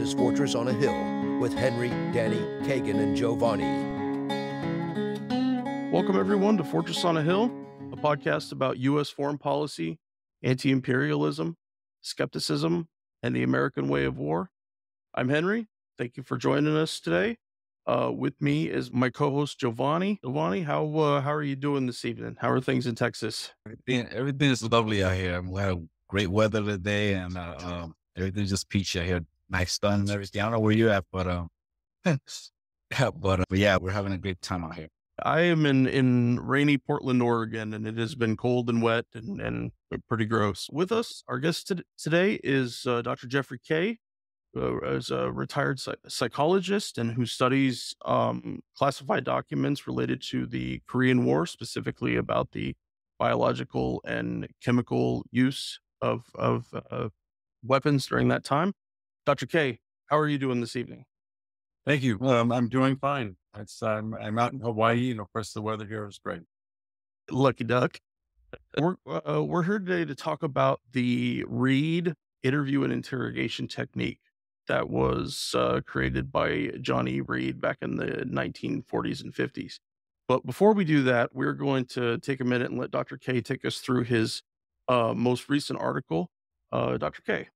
This is Fortress on a Hill with Henri, Danny, Kagan, and Giovanni. Welcome, everyone, to Fortress on a Hill, a podcast about U.S. foreign policy, anti imperialism, skepticism, and the American way of war. I'm Henri. Thank you for joining us today. Uh, with me is my co-host Giovanni. Giovanni, how uh, how are you doing this evening? How are things in Texas? Everything, everything is lovely out here. We had great weather today, and uh, um, everything's just peachy out here. Nice sun and everything. I don't know where you're at, but um, yeah, but, uh, but yeah, we're having a great time out here. I am in in rainy Portland, Oregon, and it has been cold and wet and and pretty gross. With us, our guest t- today is uh, Dr. Jeffrey Kaye uh, as a retired psych- psychologist and who studies um, classified documents related to the Korean War, specifically about the biological and chemical use of of uh, weapons during that time. Dr. Kaye, how are you doing this evening? Thank you. Um, I'm doing fine. It's I'm I'm out in Hawaii, and of course the weather here is great. Lucky duck. We're uh, we're here today to talk about the Reid interview and interrogation technique that was uh, created by Johnny Reid back in the 1940s and 50s. But before we do that, we're going to take a minute and let Dr. Kaye take us through his uh, most recent article. Uh, Dr. Kaye.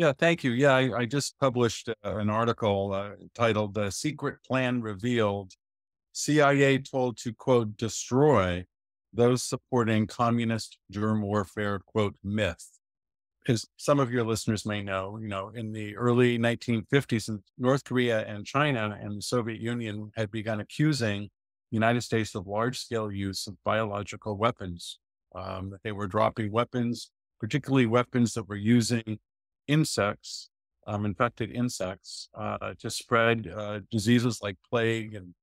Yeah, thank you. Yeah, I, I just published uh, an article uh, titled "The Secret Plan Revealed: CIA Told to quote destroy those supporting communist germ warfare quote myth." as some of your listeners may know, you know, in the early 1950s, North Korea and China and the Soviet Union had begun accusing the United States of large scale use of biological weapons. Um, they were dropping weapons, particularly weapons that were using insects, um, infected insects, uh, to spread uh, diseases like plague and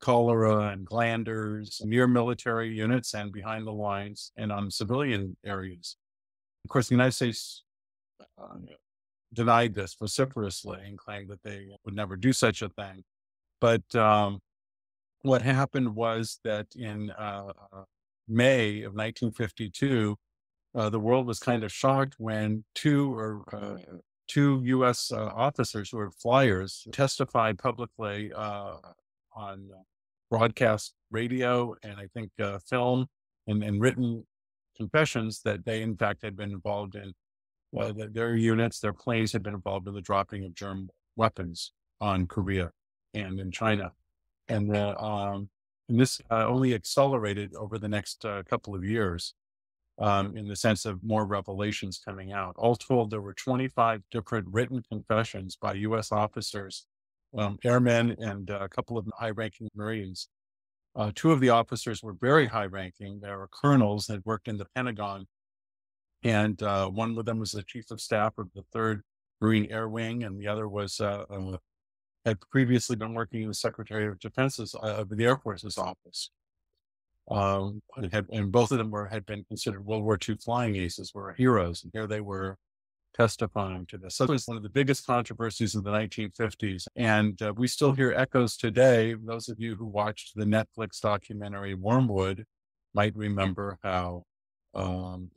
cholera and glanders near military units and behind the lines and on civilian areas. Of course, the United States uh, denied this vociferously and claimed that they would never do such a thing. But um, what happened was that in uh, May of 1952, uh, the world was kind of shocked when two or uh, two U.S. Uh, officers who were flyers testified publicly on broadcast radio and I think film and, and written confessions that they, in fact, had been involved in uh, their units, their planes had been involved in the dropping of germ weapons on Korea and in China. And, uh, um, and this uh, only accelerated over the next uh, couple of years um, in the sense of more revelations coming out. All told, there were 25 different written confessions by U.S. officers, um, airmen, and a couple of high ranking Marines uh, two of the officers were very high ranking. They were colonels that worked in the Pentagon. And uh, one of them was the chief of staff of the 3rd Marine Air Wing, and the other was uh, uh had previously been working in the Secretary of Defense's uh, of the Air Force's office. Um, and, had, and both of them were had been considered World War II flying aces, were heroes, and here they were testifying to this. So it was one of the biggest controversies of the 1950s. And uh, we still hear echoes today. Those of you who watched the Netflix documentary Wormwood might remember how um,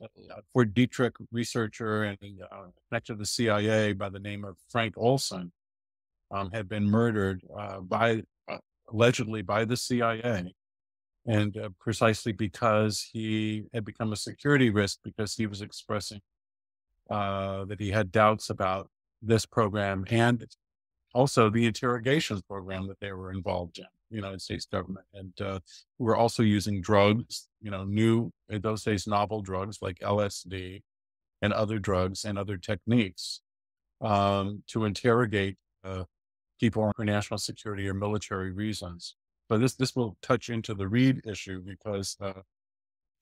Fort Detrick researcher and uh, connected to the CIA by the name of Frank Olson um, had been murdered uh, by uh, allegedly by the CIA. And uh, precisely because he had become a security risk because he was expressing uh, that he had doubts about this program and also the interrogations program that they were involved in, the United States government. And uh, we're also using drugs, you know, new, in those days, novel drugs like LSD and other drugs and other techniques um, to interrogate uh, people for national security or military reasons. But this, this will touch into the Reid issue because uh,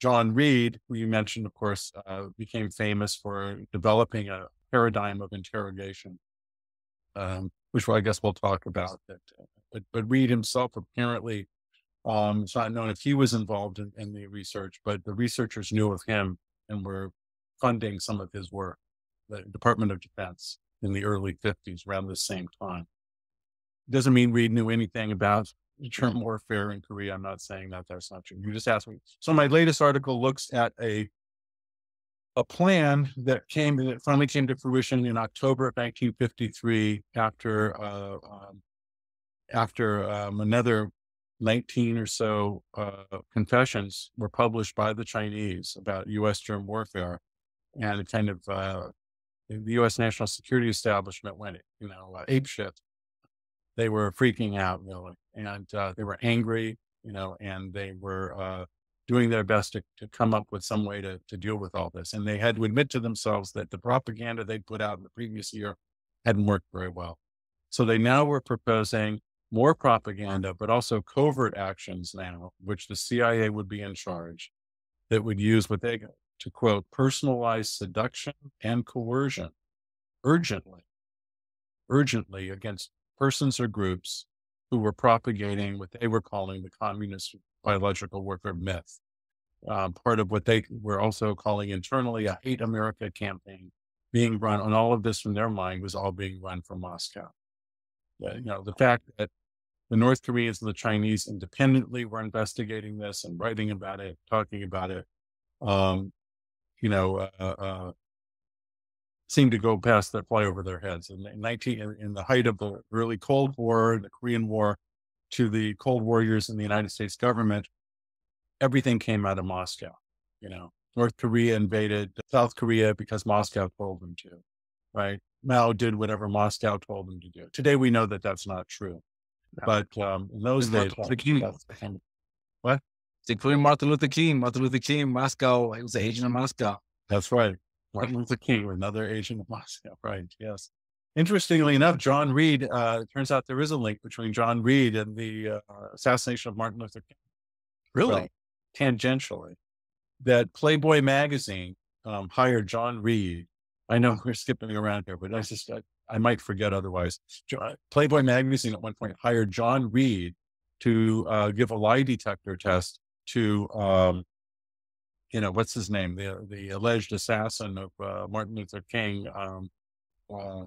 John Reid, who you mentioned, of course, uh, became famous for developing a paradigm of interrogation, um, which I guess we'll talk about. That, uh, but, but Reid himself apparently, um, it's not known if he was involved in, in, the research, but the researchers knew of him and were funding some of his work, the Department of Defense in the early 50s, around the same time. Doesn't mean Reid knew anything about germ warfare in Korea. I'm not saying that that's not true. You just asked me. So my latest article looks at a a plan that came that finally came to fruition in October of 1953 after uh, um, after um, another 19 or so uh, confessions were published by the Chinese about U.S. germ warfare, and kind of uh, the U.S. national security establishment went, you know, uh, ape shit. They were freaking out really, and uh, they were angry, you know, and they were uh, doing their best to, to come up with some way to, to deal with all this. And they had to admit to themselves that the propaganda they'd put out in the previous year hadn't worked very well. So they now were proposing more propaganda, but also covert actions now, which the CIA would be in charge, that would use what they, to quote, personalized seduction and coercion urgently, urgently against persons or groups who were propagating what they were calling the communist biological warfare myth. Um, part of what they were also calling internally a hate America campaign being run, and all of this from their mind was all being run from Moscow. you know, the fact that the North Koreans and the Chinese independently were investigating this and writing about it, talking about it, um, you know, uh, uh, seemed to go past that fly over their heads. In, 19, in, the height of the early Cold War, the Korean War, to the Cold Warriors in the United States government, everything came out of Moscow. You know, North Korea invaded South Korea because Moscow told them to, right? Mao did whatever Moscow told them to do. Today we know that that's not true. But um, in those days, King. what? It's including Martin Luther King. Martin Luther King, Moscow. He was an agent of Moscow. That's right. Martin Luther King, another Asian of Moscow. Right. Yes. Interestingly enough, John Reid, uh, it turns out there is a link between John Reid and the uh, assassination of Martin Luther King. Really? Tangentially. That Playboy magazine um, hired John Reid. I know we're skipping around here, but I just, I, I might forget otherwise. Playboy magazine at one point hired John Reid to uh, give a lie detector test to, um, you know, what's his name? The, the alleged assassin of uh, Martin Luther King. Um, uh,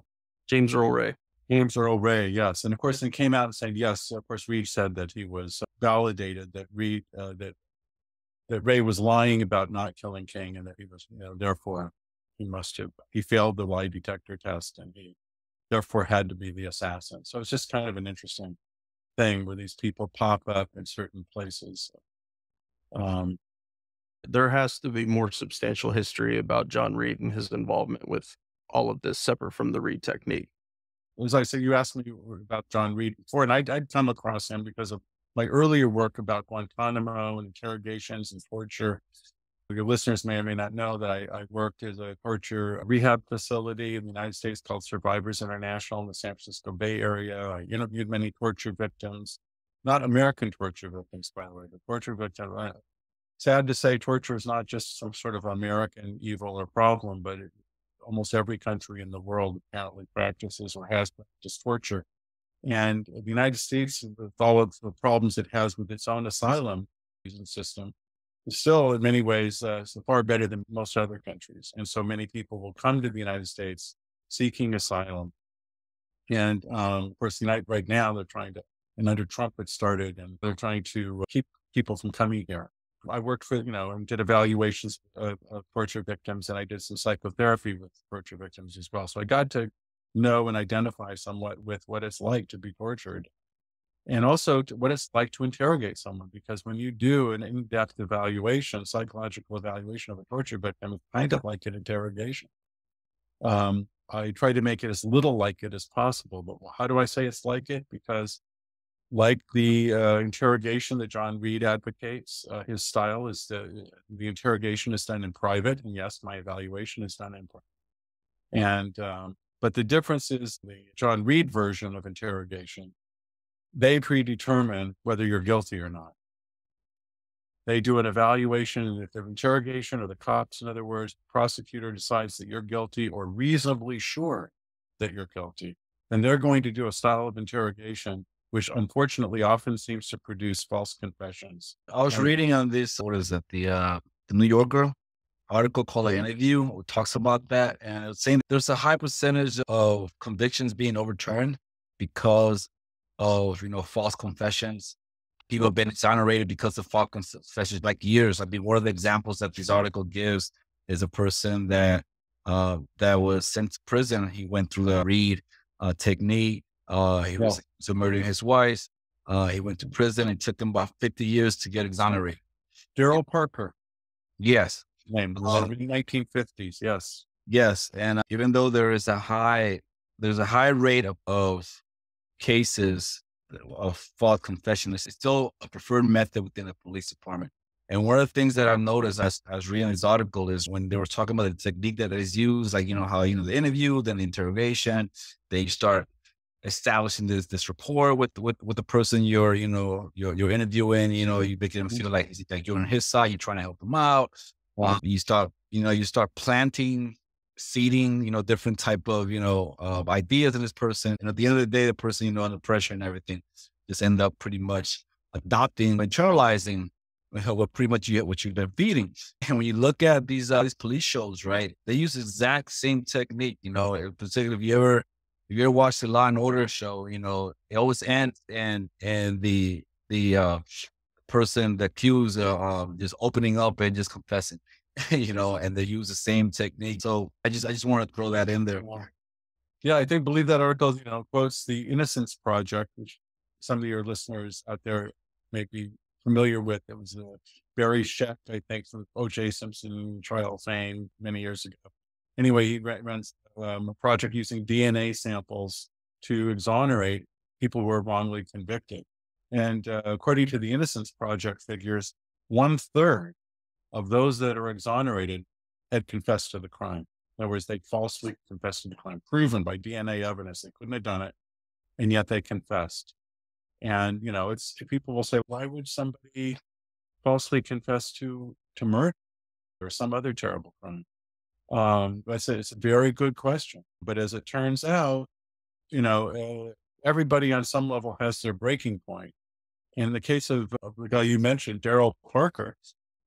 James Earl Ray. James Earl Ray, yes. And of course, it came out and said, yes, of course, Reid said that he was validated that Reid, uh, that, that Ray was lying about not killing King and that he was, you know, therefore he must have, he failed the lie detector test and he therefore had to be the assassin. So it's just kind of an interesting thing where these people pop up in certain places. Um, there has to be more substantial history about John Reid and his involvement with all of this separate from the Reid technique. As I said, you asked me about John Reid before, and I'd, I'd come across him because of my earlier work about Guantanamo and interrogations and torture. Your listeners may or may not know that I, I, worked as a torture rehab facility in the United States called Survivors International in the San Francisco Bay Area. I interviewed many torture victims, not American torture victims, by the way, but torture victims. Uh, Sad to say, torture is not just some sort of American evil or problem, but it, almost every country in the world apparently practices or has practiced torture. And the United States, with all of the problems it has with its own asylum system, is still in many ways uh, far better than most other countries. And so many people will come to the United States seeking asylum. And um, of course, right now they're trying to, and under Trump it started, and they're trying to keep people from coming here. I worked for, you know, and did evaluations of, of, torture victims and I did some psychotherapy with torture victims as well. So I got to know and identify somewhat with what it's like to be tortured and also what it's like to interrogate someone. Because when you do an in depth evaluation, psychological evaluation of a torture victim, it's kind of like an interrogation. Um, I try to make it as little like it as possible. But how do I say it's like it? Because like the uh, interrogation that John Reid advocates. Uh, his style is the the interrogation is done in private, and yes, my evaluation is done in private. And um, but the difference is the John Reid version of interrogation. They predetermine whether you're guilty or not. They do an evaluation, and if the interrogation or the cops, in other words, prosecutor decides that you're guilty or reasonably sure that you're guilty, then they're going to do a style of interrogation which unfortunately often seems to produce false confessions. I was reading on this, what is it, the uh, the New Yorker article called an interview talks about that, and it's saying there's a high percentage of convictions being overturned because of you know false confessions. People have been exonerated because of false confessions, like years. I mean, one of the examples that this article gives is a person that uh, that was sent to prison. He went through the Reid uh, technique. Uh, he was, was murdering his wife. Uh, he went to prison. It took him about 50 years to get exonerated. Darrel Parker. Yes. Name uh, 1950s. Yes. Yes. And uh, even though there is a high, there's a high rate of, of cases of false confession, it's still a preferred method within the police department. And one of the things that I've noticed as, as reading this article is when they were talking about the technique that is used, like, you know, how, you know, the interview, then the interrogation, then you start establishing this, this rapport with, with, with the person you're, you know, you're, you're interviewing, you know, you make them feel like, like you're on his side, you're trying to help them out. Wow. You start, you know, you start planting, seeding, you know, different type of, you know, uh, ideas in this person. And at the end of the day, the person, you know, under pressure and everything just end up pretty much adopting, internalizing what pretty much you get what you've been feeding. And when you look at these uh, these police shows, right, they use the exact same technique. You know, particularly if you ever if you ever watch the Law and Order show, you know, it always ends and and the the uh, person, the accused, uh, um, just opening up and just confessing. you know, and they use the same technique. So I just I just want to throw that in there. Yeah, I think believe that article, you know, quotes the Innocence Project, which some of your listeners out there may be familiar with. It was uh, Barry Scheck, I think, from O.J. Simpson trial fame many years ago. Anyway, he runs um, a project using DNA samples to exonerate people who were wrongly convicted. And uh, according to the Innocence Project figures, one third of those that are exonerated had confessed to the crime. In other words, they falsely confessed to the crime, proven by DNA evidence. They couldn't have done it, and yet they confessed. And, you know, it's people will say, why would somebody falsely confess to, to murder or some other terrible crime? Um, I said, it's a very good question. But as it turns out, you know, uh, everybody on some level has their breaking point. In the case of, of the guy you mentioned, Darrel Parker,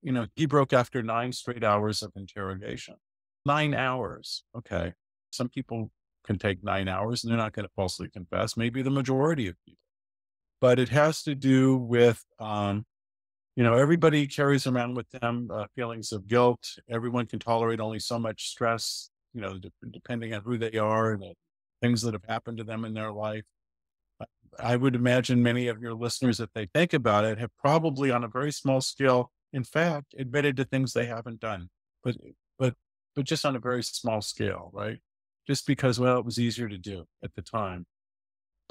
you know, he broke after nine straight hours of interrogation. Nine hours. Okay. Some people can take nine hours and they're not going to falsely confess. Maybe the majority of people but it has to do with, um, you know, everybody carries around with them uh, feelings of guilt. Everyone can tolerate only so much stress, you know, de- depending on who they are and the things that have happened to them in their life. I would imagine many of your listeners, if they think about it, have probably on a very small scale, in fact, admitted to things they haven't done, but, but, but just on a very small scale, right? Just because, well, it was easier to do at the time.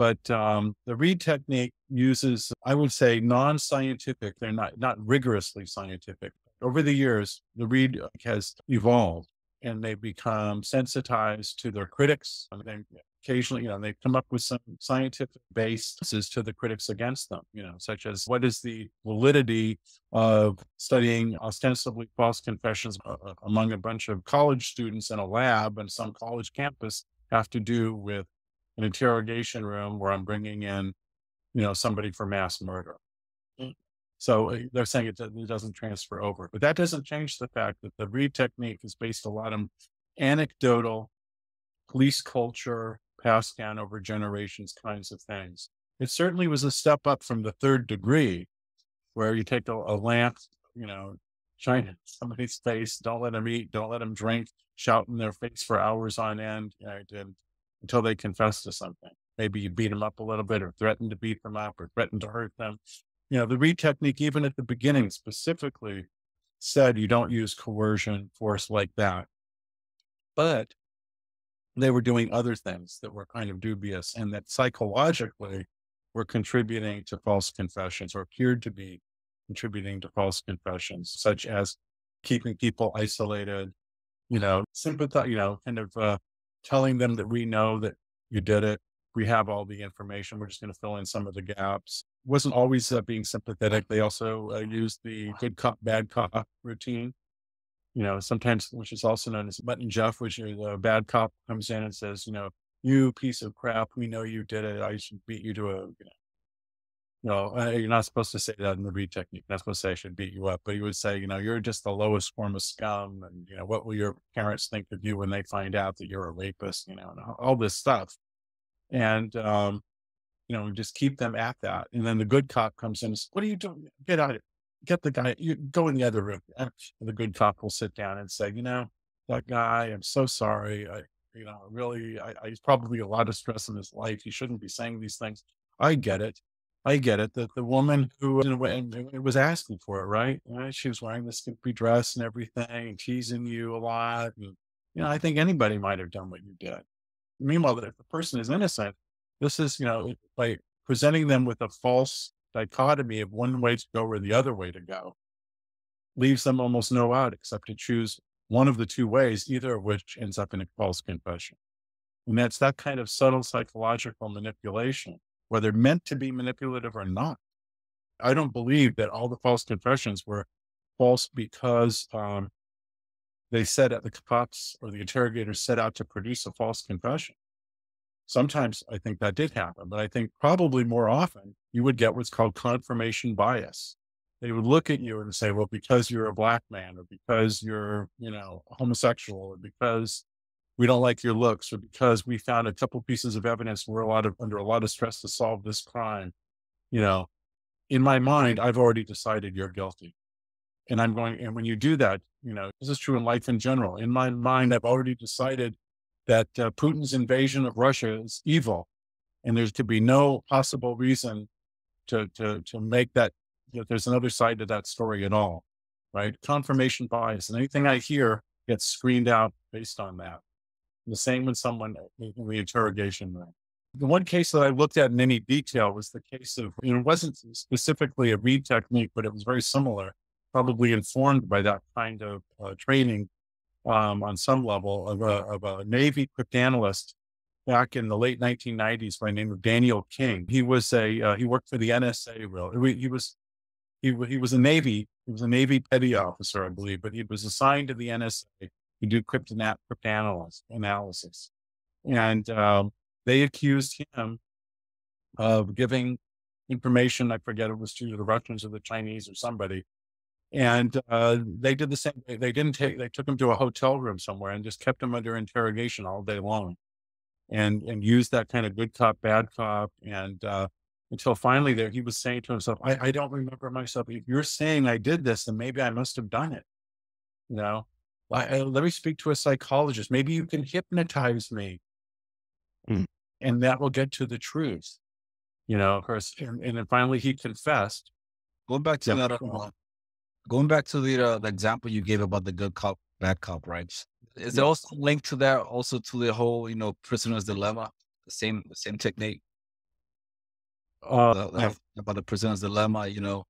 But um, the Reid technique uses, I would say, non-scientific. They're not not rigorously scientific. Over the years, the Reid has evolved, and they become sensitized to their critics. And they occasionally, you know, they come up with some scientific bases to the critics against them. You know, such as what is the validity of studying ostensibly false confessions uh, uh, among a bunch of college students in a lab and some college campus have to do with an interrogation room where I'm bringing in, you know, somebody for mass murder. Mm. So uh, they're saying it, it doesn't transfer over, but that doesn't change the fact that the Reid technique is based a lot on anecdotal police culture passed down over generations kinds of things. It certainly was a step up from the third degree where you take a, a lamp, you know, shine somebody's face, don't let them eat, don't let them drink, shout in their face for hours on end, and until they confess to something. Maybe you beat them up a little bit or threaten to beat them up or threaten to hurt them. You know, the Reid technique, even at the beginning, specifically said you don't use coercion, force like that. But they were doing other things that were kind of dubious and that psychologically were contributing to false confessions or appeared to be contributing to false confessions, such as keeping people isolated, you know, sympathize, you know, kind of uh, telling them that we know that you did it. We have all the information. We're just going to fill in some of the gaps. Wasn't always uh, being sympathetic. They also uh, used the good cop, bad cop routine. You know, sometimes, which is also known as Mutt and Jeff, which is a bad cop comes in and says, you know, you piece of crap, we know you did it. I should beat you to a, you know, no, uh, you're not supposed to say that in the Reid technique. You're not supposed to say I should beat you up, but he would say, you know, you're just the lowest form of scum. And, you know, what will your parents think of you when they find out that you're a rapist, you know, and all this stuff. And, um, you know, just keep them at that. And then the good cop comes in and says, what are you doing? Get out of it. get the guy, you go in the other room. And the good cop will sit down and say, you know, that guy, I'm so sorry. I, you know, really, I, I, he's probably a lot of stress in his life. He shouldn't be saying these things. I get it. I get it. That the woman mm-hmm. who uh, was asking for it, right? right? She was wearing the skimpy dress and everything, and teasing you a lot. And, you know, I think anybody might have done what you did. Meanwhile, if the person is innocent, this is, you know, by presenting them with a false dichotomy of one way to go or the other way to go, leaves them almost no out except to choose one of the two ways, either of which ends up in a false confession. And that's that kind of subtle psychological manipulation, whether meant to be manipulative or not. I don't believe that all the false confessions were false because um, they said at the cops or the interrogators set out to produce a false confession. Sometimes I think that did happen, but I think probably more often you would get what's called confirmation bias. They would look at you and say, well, because you're a black man or because you're, you know, homosexual or because we don't like your looks or because we found a couple pieces of evidence we're a lot of under a lot of stress to solve this crime, you know, in my mind, I've already decided you're guilty. And I'm going, and when you do that, you know, this is true in life in general. In my mind, I've already decided that uh, Putin's invasion of Russia is evil, and there's to be no possible reason to to to make that you know, there's another side to that story at all, right? Confirmation bias, and anything I hear gets screened out based on that. The same with someone in the interrogation room. The one case that I looked at in any detail was the case of, know, it wasn't specifically a Reid technique, but it was very similar, probably informed by that kind of uh, training um, on some level of a, of a Navy cryptanalyst back in the late 1990s by the name of Daniel King. He was a uh, he worked for the NSA. Real he was he he was a Navy he was a Navy petty officer, I believe, but he was assigned to the NSA to do cryptana- cryptanalysis analysis, and um, they accused him of giving information. I forget it was to the Russians or the Chinese or somebody and uh, they did the same. They didn't take. They took him to a hotel room somewhere and just kept him under interrogation all day long, and and used that kind of good cop, bad cop, and uh, until finally there he was saying to himself, I, "I don't remember myself. If you're saying I did this, then maybe I must have done it." You know, I, I, let me speak to a psychologist. Maybe you can hypnotize me, mm. and that will get to the truth. You know, of course, and, and then finally he confessed. Going back to that, uh, Going back to the, uh, the example you gave about the good cop, bad cop, right? Is there also linked to that also to the whole, you know, prisoner's dilemma, the same, the same technique? Uh, the, about the prisoner's dilemma, you know,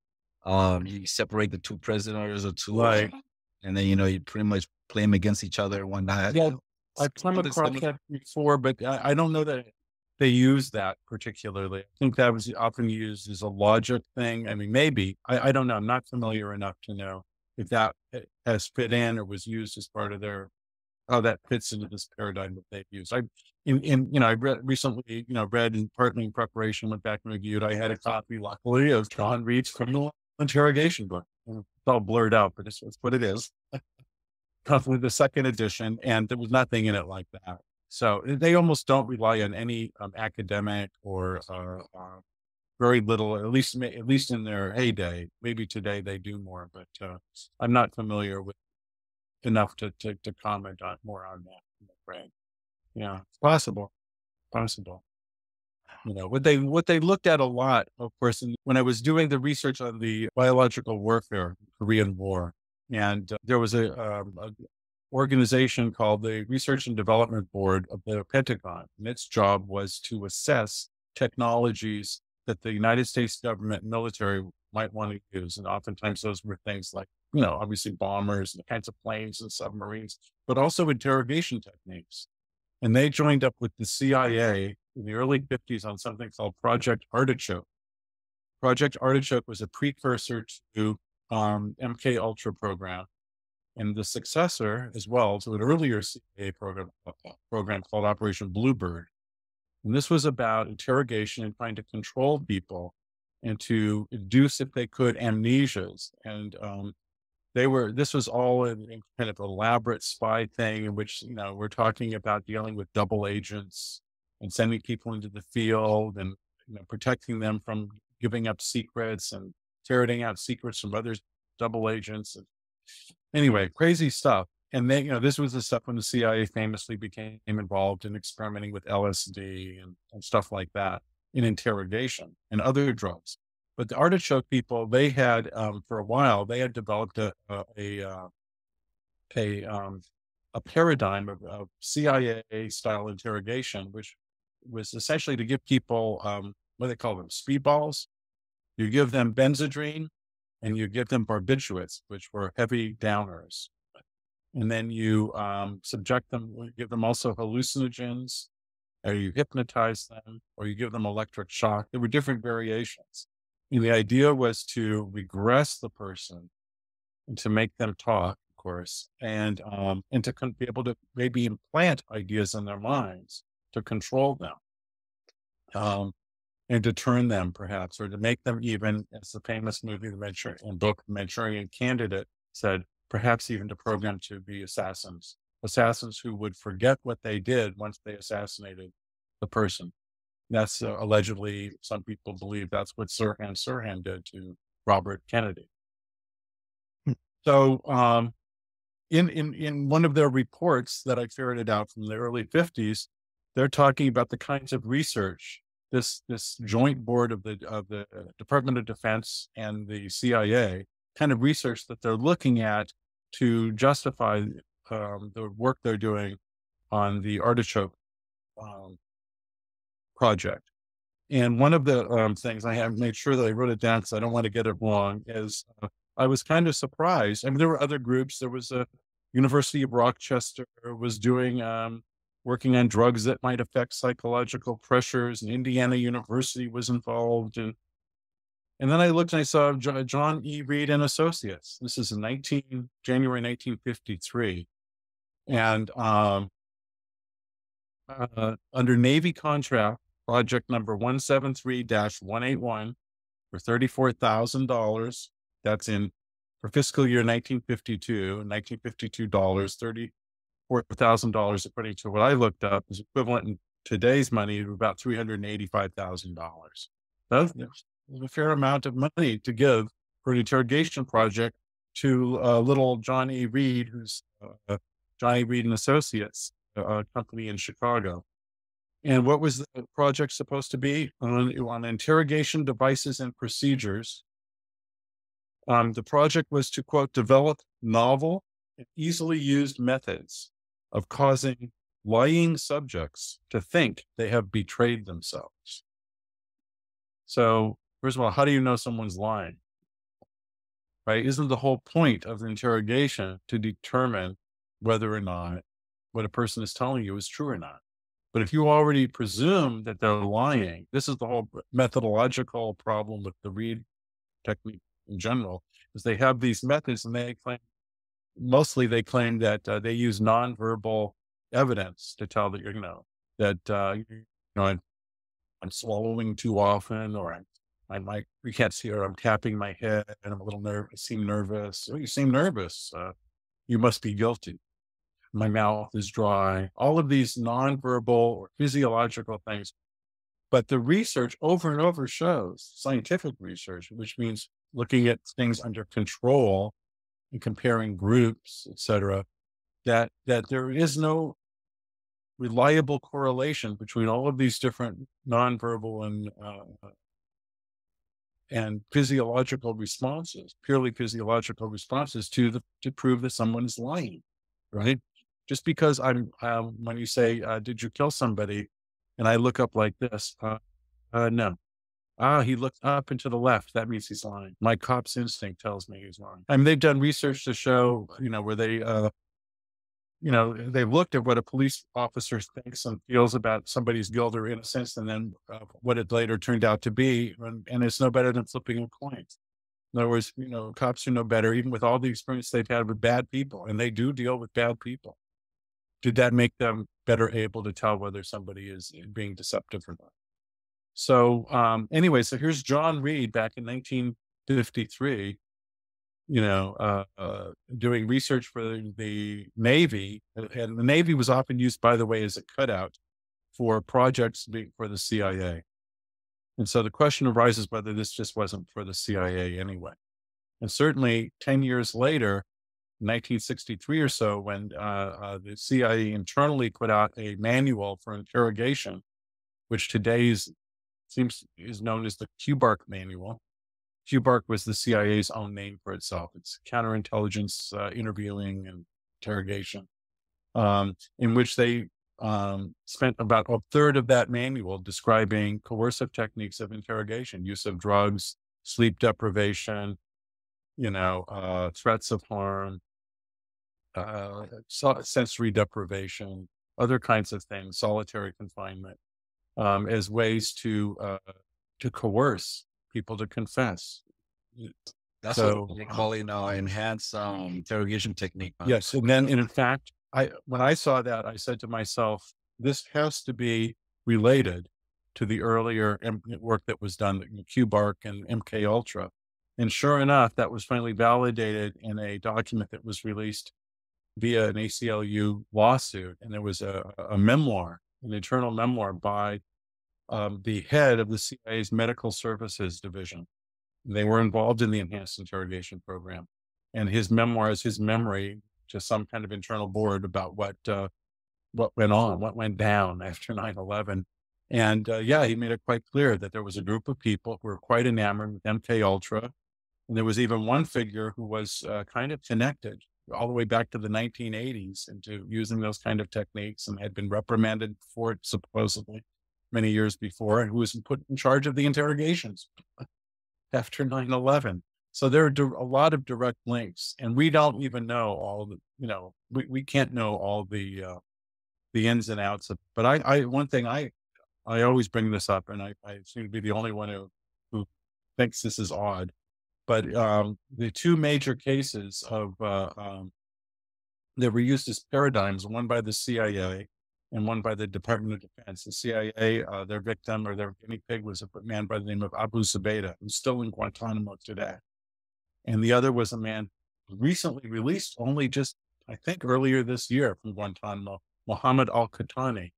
um, you separate the two prisoners or two, right. And then, you know, you pretty much play them against each other one night. Yeah. I've come across that before, but I, I don't know that they use that particularly. I think that was often used as a logic thing. I mean, maybe I, I don't know. I'm not familiar enough to know if that has fit in or was used as part of their how that fits into this paradigm that they've used. I in, in you know I read recently you know read in partly in preparation went back and reviewed. I had a copy luckily of John Reid's criminal interrogation book. It's all blurred out, but it's, it's what it is. Probably the second edition, and there was nothing in it like that. So eh, they almost don't rely on any um, academic or uh, uh, very little, at least at least in their heyday. Maybe today they do more, but uh, I'm not familiar with enough to, to, to comment on more on that. I'm. Yeah, it's possible, possible. You know what they what they looked at a lot, of course, when I was doing the research on the biological warfare, Korean War, and uh, there was a, um, a, organization called the Research and Development Board of the Pentagon. And its job was to assess technologies that the United States government military might want to use. And oftentimes those were things like, you know, obviously bombers and kinds of planes and submarines, but also interrogation techniques. And they joined up with the CIA in the early 50s on something called Project Artichoke. Project Artichoke was a precursor to um, MK Ultra program and the successor as well to an earlier CIA program, uh, program called Operation Bluebird. And this was about interrogation and trying to control people and to induce, if they could, amnesias. And um, they were, this was all in, in kind of elaborate spy thing in which, you know, we're talking about dealing with double agents and sending people into the field and you know, protecting them from giving up secrets and ferreting out secrets from other double agents. Anyway, crazy stuff. And then, you know, this was the stuff when the CIA famously became involved in experimenting with LSD and, and stuff like that in interrogation and other drugs. But the artichoke people, they had um, for a while, they had developed a a a, uh, a, um, a paradigm of, of CIA style interrogation, which was essentially to give people um, what they call them speedballs. You give them benzedrine and you give them barbiturates, which were heavy downers. And then you um, subject them, give them also hallucinogens, or you hypnotize them, or you give them electric shock. There were different variations. And the idea was to regress the person and to make them talk, of course, and um, and to be able to maybe implant ideas in their minds to control them, um, and to turn them perhaps, or to make them even, as the famous movie, the Manchurian book, Manchurian Candidate said, perhaps even to program to be assassins, assassins who would forget what they did once they assassinated the person. That's uh, allegedly, some people believe that's what Sirhan Sirhan did to Robert Kennedy. Hmm. So, um, in, in, in one of their reports that I ferreted out from the early 50s, they're talking about the kinds of research this this joint board of the of the Department of Defense and the CIA kind of research that they're looking at to justify um, the work they're doing on the artichoke um, project. And one of the um, things I have made sure that I wrote it down because I don't want to get it wrong is uh, I was kind of surprised. I mean, there were other groups. There was a University of Rochester was doing um, working on drugs that might affect psychological pressures, and Indiana University was involved. And and then I looked and I saw John E. Reid and Associates. This is in 19 January 1953, and um, uh, under Navy contract project number 173-181 for $34,000. That's in for fiscal year 1952, 1952 dollars, $34,000 according to what I looked up is equivalent in today's money to about $385,000. That's a fair amount of money to give for an interrogation project to uh, little John E. Reid, who's uh, Johnny Reid and Associates, a company in Chicago. And what was the project supposed to be? On, on interrogation devices and procedures. Um, the project was to, quote, develop novel and easily used methods of causing lying subjects to think they have betrayed themselves. So, first of all, how do you know someone's lying? Right? Isn't the whole point of the interrogation to determine whether or not what a person is telling you is true or not? But if you already presume that they're lying, this is the whole methodological problem with the Reid technique in general, is they have these methods and they claim, mostly they claim that uh, they use nonverbal evidence to tell that, you know, that, uh, you know, I'm, I'm swallowing too often or I'm, I might, you can't see or I'm tapping my head and I'm a little nervous, I seem nervous. You seem nervous. Uh, you must be guilty my mouth is dry, all of these nonverbal or physiological things. But the research over and over shows scientific research, which means looking at things under control and comparing groups, et cetera, that, that there is no reliable correlation between all of these different nonverbal and uh, and physiological responses, purely physiological responses to the to prove that someone is lying, right? just because I'm, um, when you say, uh, did you kill somebody? And I look up like this, uh, uh, no. Ah, he looked up and to the left. That means he's lying. My cop's instinct tells me he's lying. I mean, they've done research to show, you know, where they, uh, you know, they've looked at what a police officer thinks and feels about somebody's guilt or innocence, and then uh, what it later turned out to be, and, and it's no better than flipping a coin. In other words, you know, cops are no better, even with all the experience they've had with bad people, and they do deal with bad people did that make them better able to tell whether somebody is being deceptive or not? So, um, anyway, so here's John Reid back in 1953, you know, uh, uh, doing research for the Navy. And the Navy was often used, by the way, as a cutout for projects for the CIA. And so the question arises whether this just wasn't for the CIA anyway. And certainly 10 years later, 1963 or so, when uh, uh, the CIA internally put out a manual for interrogation, which today is, seems is known as the KUBARK manual. KUBARK was the CIA's own name for itself. It's counterintelligence uh, interviewing and interrogation, um, in which they um, spent about a third of that manual describing coercive techniques of interrogation, use of drugs, sleep deprivation, you know, uh, threats of harm, uh, sensory deprivation, other kinds of things, solitary confinement, um, as ways to uh, to coerce people to confess. That's So- what they call it now enhanced um, interrogation technique. huh? Yes, and then and in fact, I when I saw that, I said to myself, this has to be related to the earlier M- work that was done in KUBARK and MK Ultra. And sure enough, that was finally validated in a document that was released via an ACLU lawsuit. And there was a, a memoir, an internal memoir by um, the head of the CIA's Medical Services Division. They were involved in the enhanced interrogation program. And his memoir is his memory to some kind of internal board about what uh, what went on, what went down after 9-11. And uh, yeah, he made it quite clear that there was a group of people who were quite enamored with MK Ultra. And there was even one figure who was uh, kind of connected all the way back to the 1980s into using those kind of techniques and had been reprimanded for it supposedly many years before and who was put in charge of the interrogations after 9-11 so there are a lot of direct links and we don't even know all the you know we, we can't know all the uh the ins and outs of but i i one thing i i always bring this up and i i seem to be the only one who who thinks this is odd but um the two major cases of uh um that were used as paradigms one by the cia and one by the Department of Defense. The CIA, uh, their victim or their guinea pig was a man by the name of Abu Zubaydah, who's still in Guantanamo today. And the other was a man recently released only just, I think, earlier this year from Guantanamo, Mohammed Al Qahtani,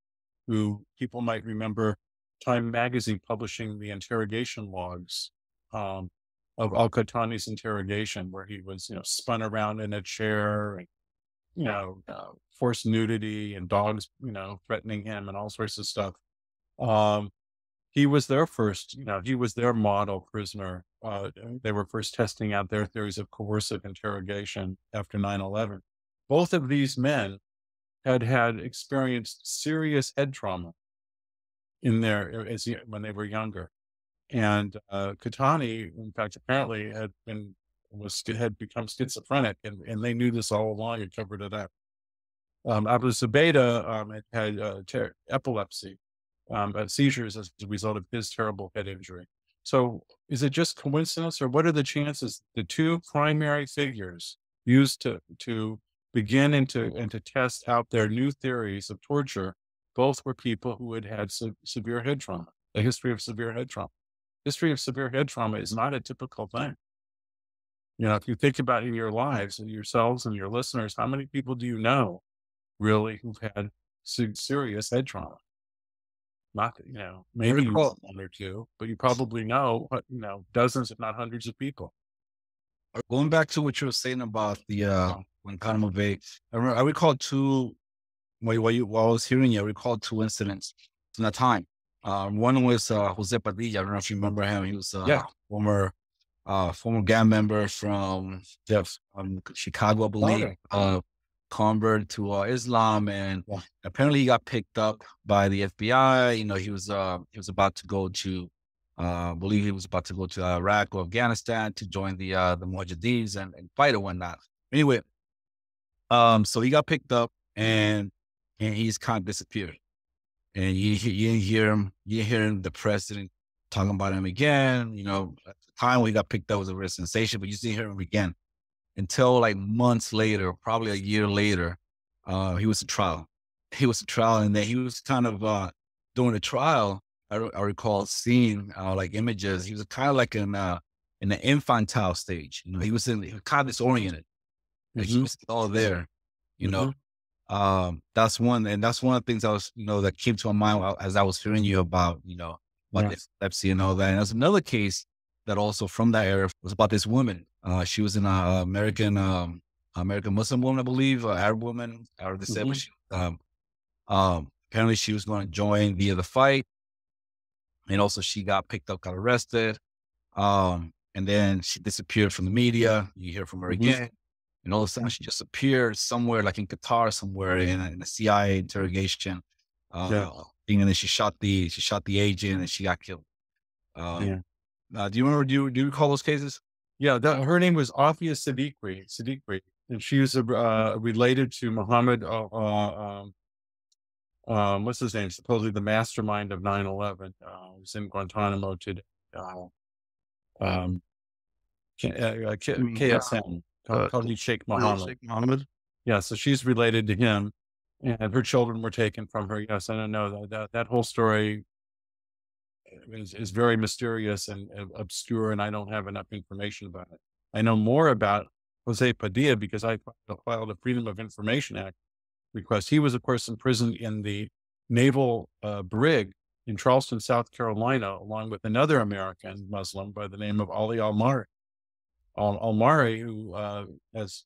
who people might remember Time magazine publishing the interrogation logs um, of Al Qahtani's interrogation, where he was, you know, spun around in a chair and you know, uh, forced nudity and dogs, you know, threatening him and all sorts of stuff. Um, he was their first, you know, he was their model prisoner. Uh, they were first testing out their theories of coercive interrogation after 9 11. Both of these men had had experienced serious head trauma in their, as, when they were younger. And uh, Qahtani, in fact, apparently had been was had become schizophrenic, and, and they knew this all along and covered it up. Um, Abu Zubaydah um, had, had uh, ter- epilepsy, um, seizures as a result of his terrible head injury. So, is it just coincidence, or what are the chances the two primary figures used to to begin and to and to test out their new theories of torture? Both were people who had had se- severe head trauma, a history of severe head trauma. History of severe head trauma is not a typical thing. You know, if you think about in your lives and yourselves and your listeners, how many people do you know really who've had serious head trauma? Not, you know, maybe one or two, but you probably know, uh, you know, dozens, if not hundreds of people. Going back to what you were saying about the uh, Guantanamo Bay, I, remember, I recall two. While, while, you, while I was hearing you, I recall two incidents in that time. Um, one was uh, Jose Padilla. I don't know if you remember him. He was a Yeah. former uh, former gang member from Jeff, um, Chicago, I believe. Okay. Uh, convert to uh, Islam, and Yeah. apparently he got picked up by the FBI. You know, he was uh, he was about to go to, uh, I believe he was about to go to Iraq or Afghanistan to join the uh, the Mujahideen and, and fight or whatnot. Anyway, um, so he got picked up and and he's kind of disappeared. And you you didn't hear him, you didn't hear him, the president talking about him again. You know, at the time when he got picked up was a real sensation, but you didn't hear him again until like months later, probably a year later. Uh, he was a trial. He was a trial, and then he was kind of uh during the trial. I, I recall seeing uh, like images. He was kind of like in uh in the infantile stage. You know, he was in he was kind of disoriented. Like he was all there. You know, um, that's one, and that's one of the things I was, you know, that came to my mind as I was hearing you about, you know, about Yes. epilepsy and all that. And there's another case that also from that era was about this woman. Uh, she was an uh, American um, American Muslim woman, I believe, uh, Arab woman, Arab descent. but Mhm. she, um, um, apparently, she was going to join via the fight, and also she got picked up, got arrested, um, and then she disappeared from the media. You hear from her Mhm. again, and all of a sudden she just appeared somewhere, like in Qatar, somewhere in, a- in a CIA interrogation. Uh, Yeah. thing, and then she shot the she shot the agent, and she got killed. Um, Yeah. uh, do you remember? Do you, do you recall those cases? Yeah, that, her name was Aafia Siddiqui, Siddiqui, and she was uh, related to Muhammad. Uh, uh, um, um, what's his name? Supposedly the mastermind of 9-11. Uh, who's in Guantanamo today. Uh, um, K- uh, uh, K- KSM, uh, Khalid Sheikh Mohammed. Sheikh Mohammed. Yeah, so she's related to him, and her children were taken from her. Yes, I don't know that that, that whole story is, is very mysterious and uh, obscure, and I don't have enough information about it. I know more about Jose Padilla because I filed a Freedom of Information Act request. He was, of course, imprisoned in the naval uh, brig in Charleston, South Carolina, along with another American Muslim by the name of Ali Al-Marri. Al- Al-Marri, who uh, has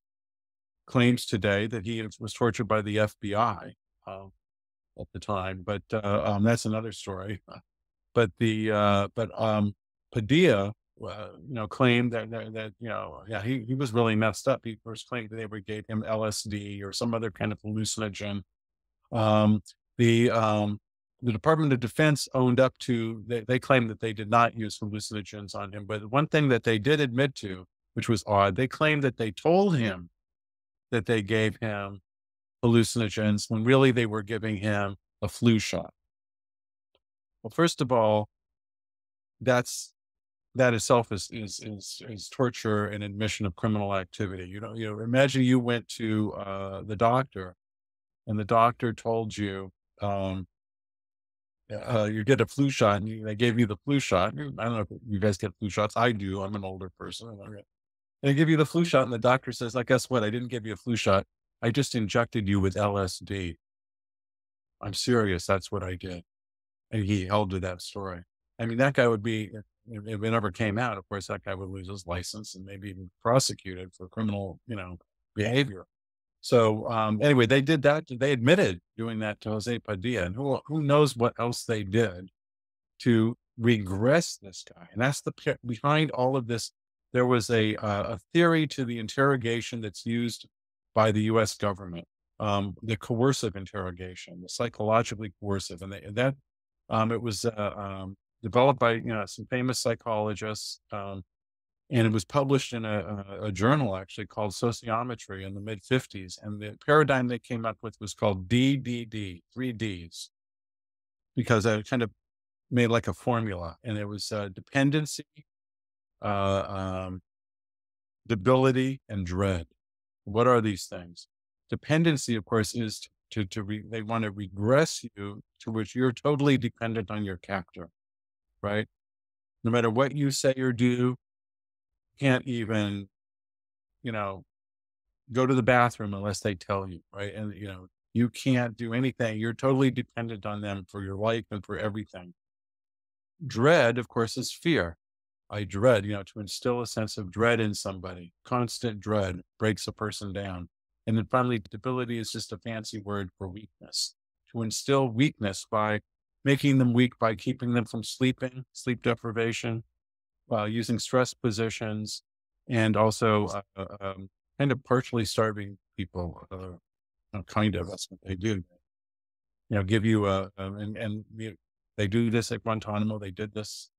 claims today that he was tortured by the FBI uh, at the time, but uh, um, that's another story. But the uh, but um, Padilla, uh, you know, claimed that, that that you know, yeah, he he was really messed up. He first claimed that they were gave him LSD or some other kind of hallucinogen. Um, the um, the Department of Defense owned up to they, they claimed that they did not use hallucinogens on him, but one thing that they did admit to, which was odd, they claimed that they told him that they gave him hallucinogens when really they were giving him a flu shot. Well, first of all, that's that itself is is is, is torture and admission of criminal activity. You know, you know, imagine you went to uh, the doctor, and the doctor told you um, uh, you get a flu shot, and they gave you the flu shot. I don't know if you guys get flu shots. I do. I'm an older person. They give you the flu shot, and the doctor says, I guess what? I didn't give you a flu shot. I just injected you with LSD. I'm serious. That's what I did." And he held to that story. I mean, that guy would be, if if it ever came out, of course, that guy would lose his license and maybe even prosecuted for criminal, you know, behavior. So um, anyway, they did that. They admitted doing that to Jose Padilla, and who who knows what else they did to regress this guy. And that's the behind all of this. There was a uh, a theory to the interrogation that's used by the U.S. government, um, the coercive interrogation, the psychologically coercive, and they, that um, it was uh, um, developed by you know some famous psychologists, um, and it was published in a, a, a journal actually called Sociometry in the mid '50s. And the paradigm they came up with was called DDD, three Ds, because I kind of made like a formula, and it was uh, dependency, uh, um, debility, and dread. What are these things? Dependency, of course, is to to re, they want to regress you to which you're totally dependent on your captor, right? No matter what you say or do, can't even, you know, go to the bathroom unless they tell you, right? And you know, you can't do anything. You're totally dependent on them for your life and for everything. Dread, of course, is fear. I dread, you know, to instill a sense of dread in somebody. Constant dread breaks a person down. And then finally, debility is just a fancy word for weakness. To instill weakness by making them weak by keeping them from sleeping, sleep deprivation, while using stress positions, and also uh, um, kind of partially starving people. Uh, uh, kind of, that's what they do. You know, give you a, a and, and you, they do this at Guantanamo. They did this.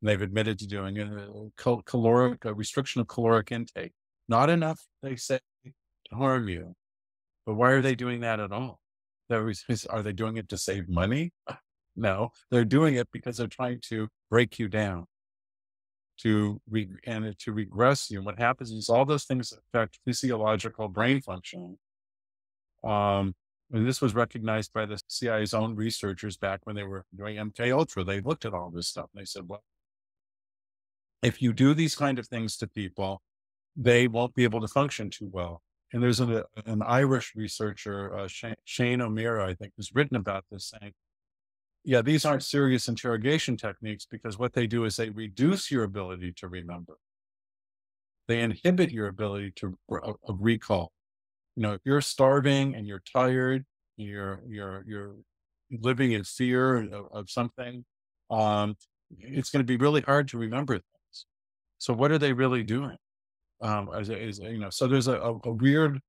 They've admitted to doing uh, cal- caloric a restriction of caloric intake. Not enough, they say, to harm you. But why are they doing that at all? Are they doing it to save money? No, they're doing it because they're trying to break you down, to re, and to regress you. And what happens is all those things affect physiological brain function. Um, and this was recognized by the CIA's own researchers back when they were doing MK Ultra. They looked at all this stuff and they said, well, if you do these kind of things to people, they won't be able to function too well. And there's an, an Irish researcher, uh, Shane, Shane O'Mara, I think, who's written about this saying, yeah, these aren't serious interrogation techniques because what they do is they reduce your ability to remember. They inhibit your ability to uh, recall. You know, if you're starving and you're tired, you're you're you're living in fear of, of something, um, it's going to be really hard to remember. So, what are they really doing? Um, as, as you know, so there's a, a weird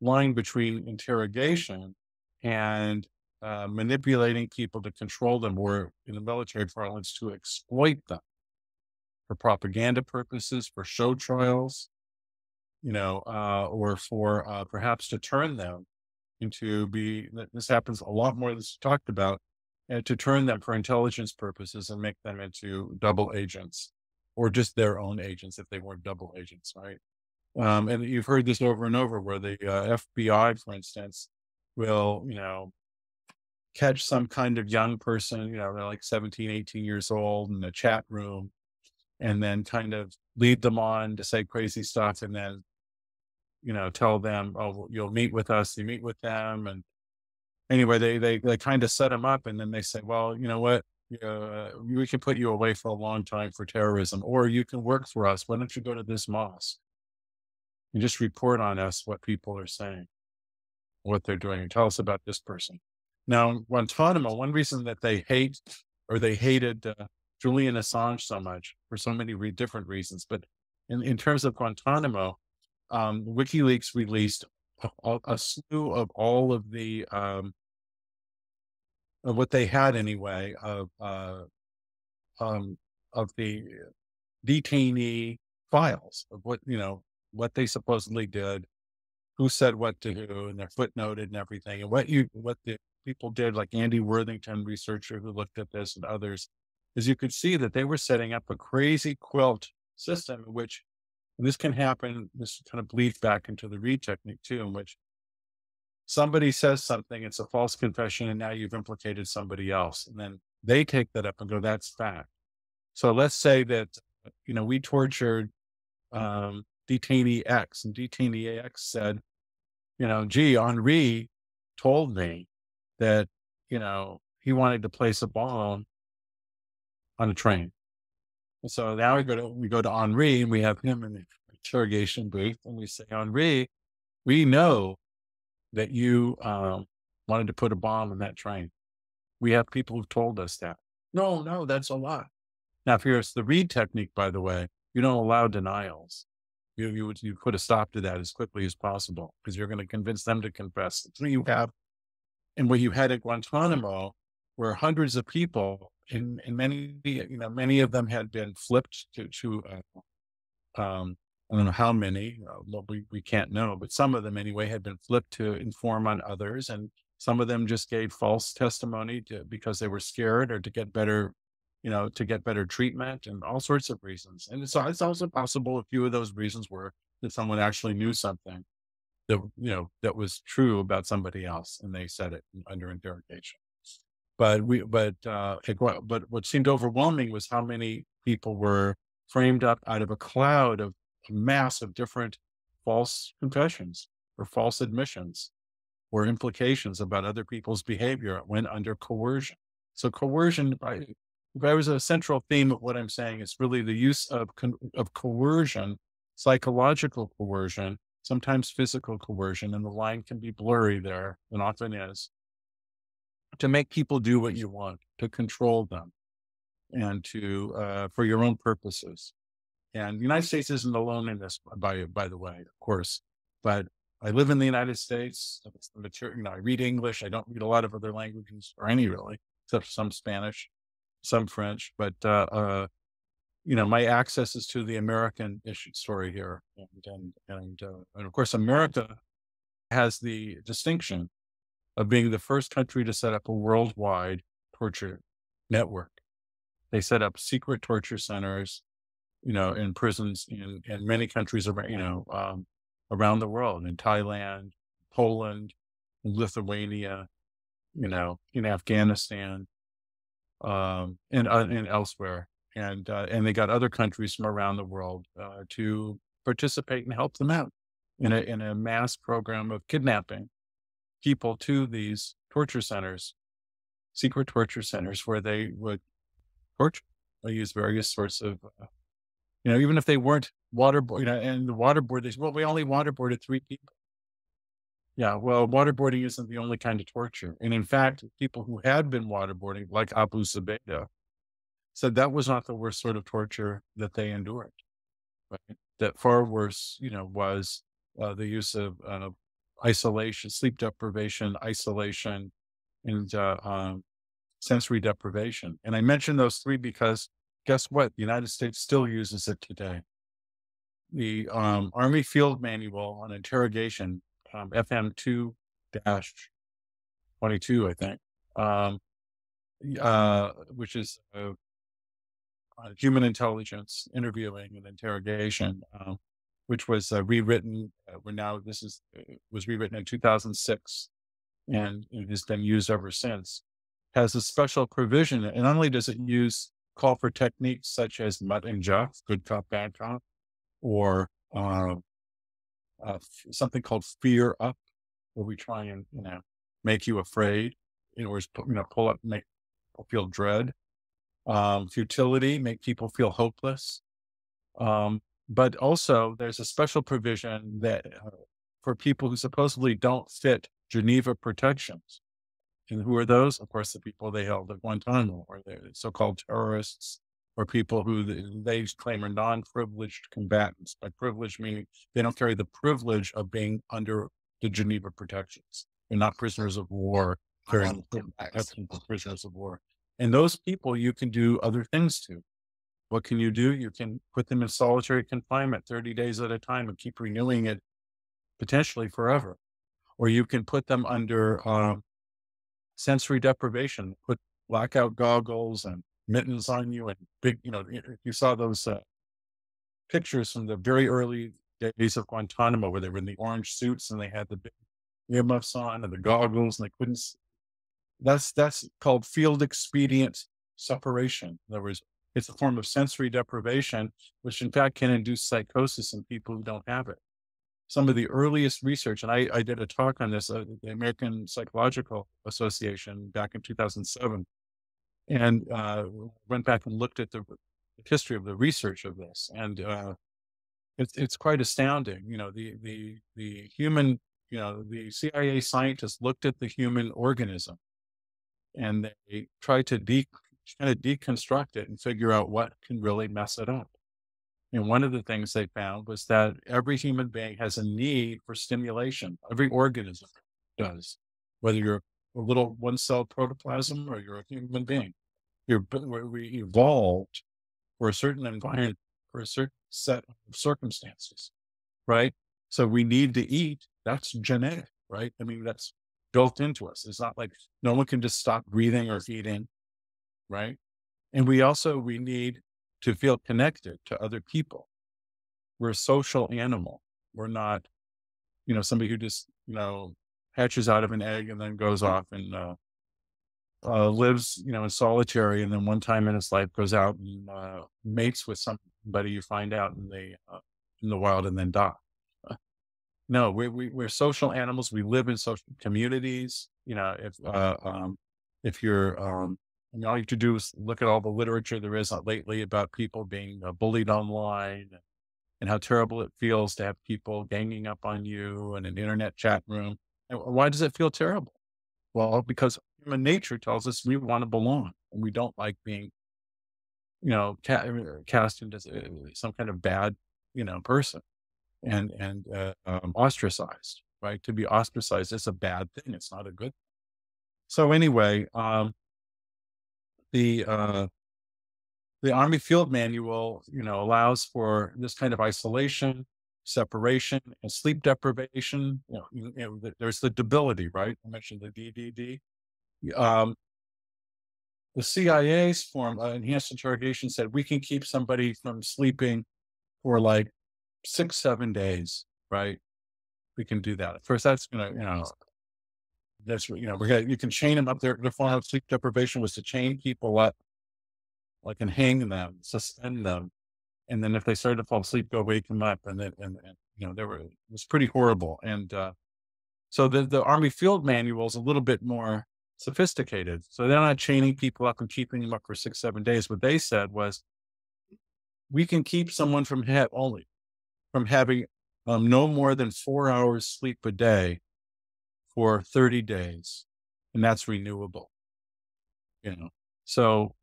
line between interrogation and uh, manipulating people to control them, or in the military parlance, to exploit them for propaganda purposes, for show trials, you know, uh, or for uh, perhaps to turn them into be. This happens a lot more than talked about, to turn them for intelligence purposes and make them into double agents, or just their own agents if they weren't double agents, right? Um, and you've heard this over and over, where the uh, FBI, for instance, will you know catch some kind of young person, you know, they're like 17, 18 years old in a chat room, and then kind of lead them on to say crazy stuff and then, you know, tell them, oh, you'll meet with us. You meet with them. And anyway, they, they, they kind of set them up and then they say, well, you know what? Uh, we can put you away for a long time for terrorism, or you can work for us. Why don't you go to this mosque and just report on us what people are saying, what they're doing, and tell us about this person. Now, Guantanamo, one reason that they hate or they hated uh, Julian Assange so much for so many re- different reasons, but in, in terms of Guantanamo, um, WikiLeaks released a, a, slew of all of the um, of what they had anyway of uh, um, of the detainee files of what you know what they supposedly did, who said what to who, and they're footnoted and everything, and what you what the people did, like Andy Worthington, researcher who looked at this, and others, is you could see that they were setting up a crazy quilt system in which this can happen. This kind of bleeds back into the Reid technique too, in which somebody says something, it's a false confession, and now you've implicated somebody else. And then they take that up and go, that's fact. So let's say that, you know, we tortured um, detainee X, and detainee X said, you know, gee, Henri told me that, you know, he wanted to place a bomb on a train. And so now we go to we go to Henri and we have him in the interrogation booth and we say, Henri, we know that you um, wanted to put a bomb in that train. We have people who've told us that. No, no, that's a lie. Now, if here's the Reid technique, by the way, you don't allow denials. You you would you put a stop to that as quickly as possible because you're going to convince them to confess. So you have and what you had at Guantanamo were hundreds of people, and, and many, you know, many of them had been flipped to, to uh, um, I don't know how many, uh, we, we can't know, but some of them anyway had been flipped to inform on others. And some of them just gave false testimony to, because they were scared or to get better, you know, to get better treatment and all sorts of reasons. And it's, it's also possible a few of those reasons were that someone actually knew something that you know that was true about somebody else, and they said it under interrogation. But we, but uh, but what seemed overwhelming was how many people were framed up out of a cloud of mass of different false confessions or false admissions or implications about other people's behavior when under coercion. So coercion, if I was a central theme of what I'm saying, is really the use of of coercion, psychological coercion, sometimes physical coercion, and the line can be blurry there, and often is, to make people do what you want, to control them, and to uh, for your own purposes. And the United States isn't alone in this, by by the way, of course. But I live in the United States. I read English. I don't read a lot of other languages or any really, except some Spanish, some French. But uh, uh, you know, my access is to the American issue story here. And, and, and, uh, and of course, America has the distinction of being the first country to set up a worldwide torture network. They set up secret torture centers, you know, in prisons in, in many countries around, you know, um, around the world, in Thailand, Poland, Lithuania, you know, in Afghanistan, um, and, uh, and elsewhere and uh, and they got other countries from around the world uh, to participate and help them out in a in a mass program of kidnapping people to these torture centers. secret torture centers where they would torture. They use various sorts of, uh, you know, even if they weren't waterboard, you know, and the waterboard, they well, we only waterboarded three people. Yeah, well, waterboarding isn't the only kind of torture. And in fact, people who had been waterboarding, like Abu Zubaydah, said that was not the worst sort of torture that they endured. Right? That far worse, you know, was uh, the use of uh, isolation, sleep deprivation, isolation, and uh, um, sensory deprivation. And I mention those three because guess what? The United States still uses it today. The um, Army Field Manual on Interrogation, um, FM 2 22, I think, um, uh, which is uh, human intelligence interviewing and interrogation, um, which was uh, rewritten. Uh, we're now, this is, uh, was rewritten in 2006 and it has been used ever since, has a special provision. And not only does it use call for techniques such as Mutt and Jeff, good cop, bad cop, or uh, uh, something called fear up, where we try and you know make you afraid, in order to you know pull up, make people feel dread, um, futility, make people feel hopeless. Um, but also, there's a special provision that uh, for people who supposedly don't fit Geneva protections. And who are those? Of course, the people they held at Guantanamo, or the so-called terrorists, or people who they claim are non-privileged combatants. By privilege meaning they don't carry the privilege of being under the Geneva protections. They're not prisoners of war, carrying prisoners of war. And those people you can do other things to. What can you do? You can put them in solitary confinement 30 days at a time and keep renewing it potentially forever or you can put them under um, sensory deprivation, put blackout goggles and mittens on you and big, you know, you saw those uh, pictures from the very early days of Guantanamo where they were in the orange suits and they had the big earmuffs on and the goggles and they couldn't. That's that's called field expedient separation. In other words, it's a form of sensory deprivation, which in fact can induce psychosis in people who don't have it some of the earliest research, and I, I did a talk on this, uh, the American Psychological Association back in 2007, and uh, went back and looked at the history of the research of this, and uh, it's it's quite astounding. You know, the the the human, you know, the CIA scientists looked at the human organism, and they tried to de- kind of deconstruct it and figure out what can really mess it up. And one of the things they found was that every human being has a need for stimulation. Every organism does, whether you're a little one cell protoplasm or you're a human being. You're, we evolved for a certain environment, for a certain set of circumstances, right? So we need to eat. That's genetic, right? I mean, that's built into us. It's not like no one can just stop breathing or eating, right? And we also, we need to feel connected to other people. We're a social animal. We're not, you know, somebody who just, you know, hatches out of an egg and then goes off and uh, uh, lives, you know, in solitary. And then one time in his life goes out and uh, mates with somebody you find out in the, uh, in the wild and then die. no, we, we, we're social animals. We live in social communities. You know, if, uh, um, if you're, um, and all you have to do is look at all the literature there is lately about people being uh, bullied online and how terrible it feels to have people ganging up on you in an internet chat room. And why does it feel terrible? Well, because human nature tells us we want to belong and we don't like being, you know, ca- uh, cast into uh, some kind of bad, you know, person and, and uh, um, ostracized, right? To be ostracized is a bad thing. It's not a good. Thing. So anyway, um, the uh, the Army Field Manual, you know, allows for this kind of isolation, separation, and sleep deprivation. You know, you know there's the debility, right? I mentioned the DDD. Um, the CIA's form, uh, enhanced interrogation, said we can keep somebody from sleeping for like six, seven days, right? We can do that. Of course, that's gonna, you know, that's you know, we're you can chain them up there. The form of sleep deprivation was to chain people up, like and hang them, suspend them, and then if they started to fall asleep, go wake them up, and then and, and you know, they were it was pretty horrible. And uh, so the the Army Field Manual is a little bit more sophisticated. So they're not chaining people up and keeping them up for six, seven days. What they said was, we can keep someone from ha- only from having um, no more than four hours sleep a day for 30 days, and that's renewable. You know, so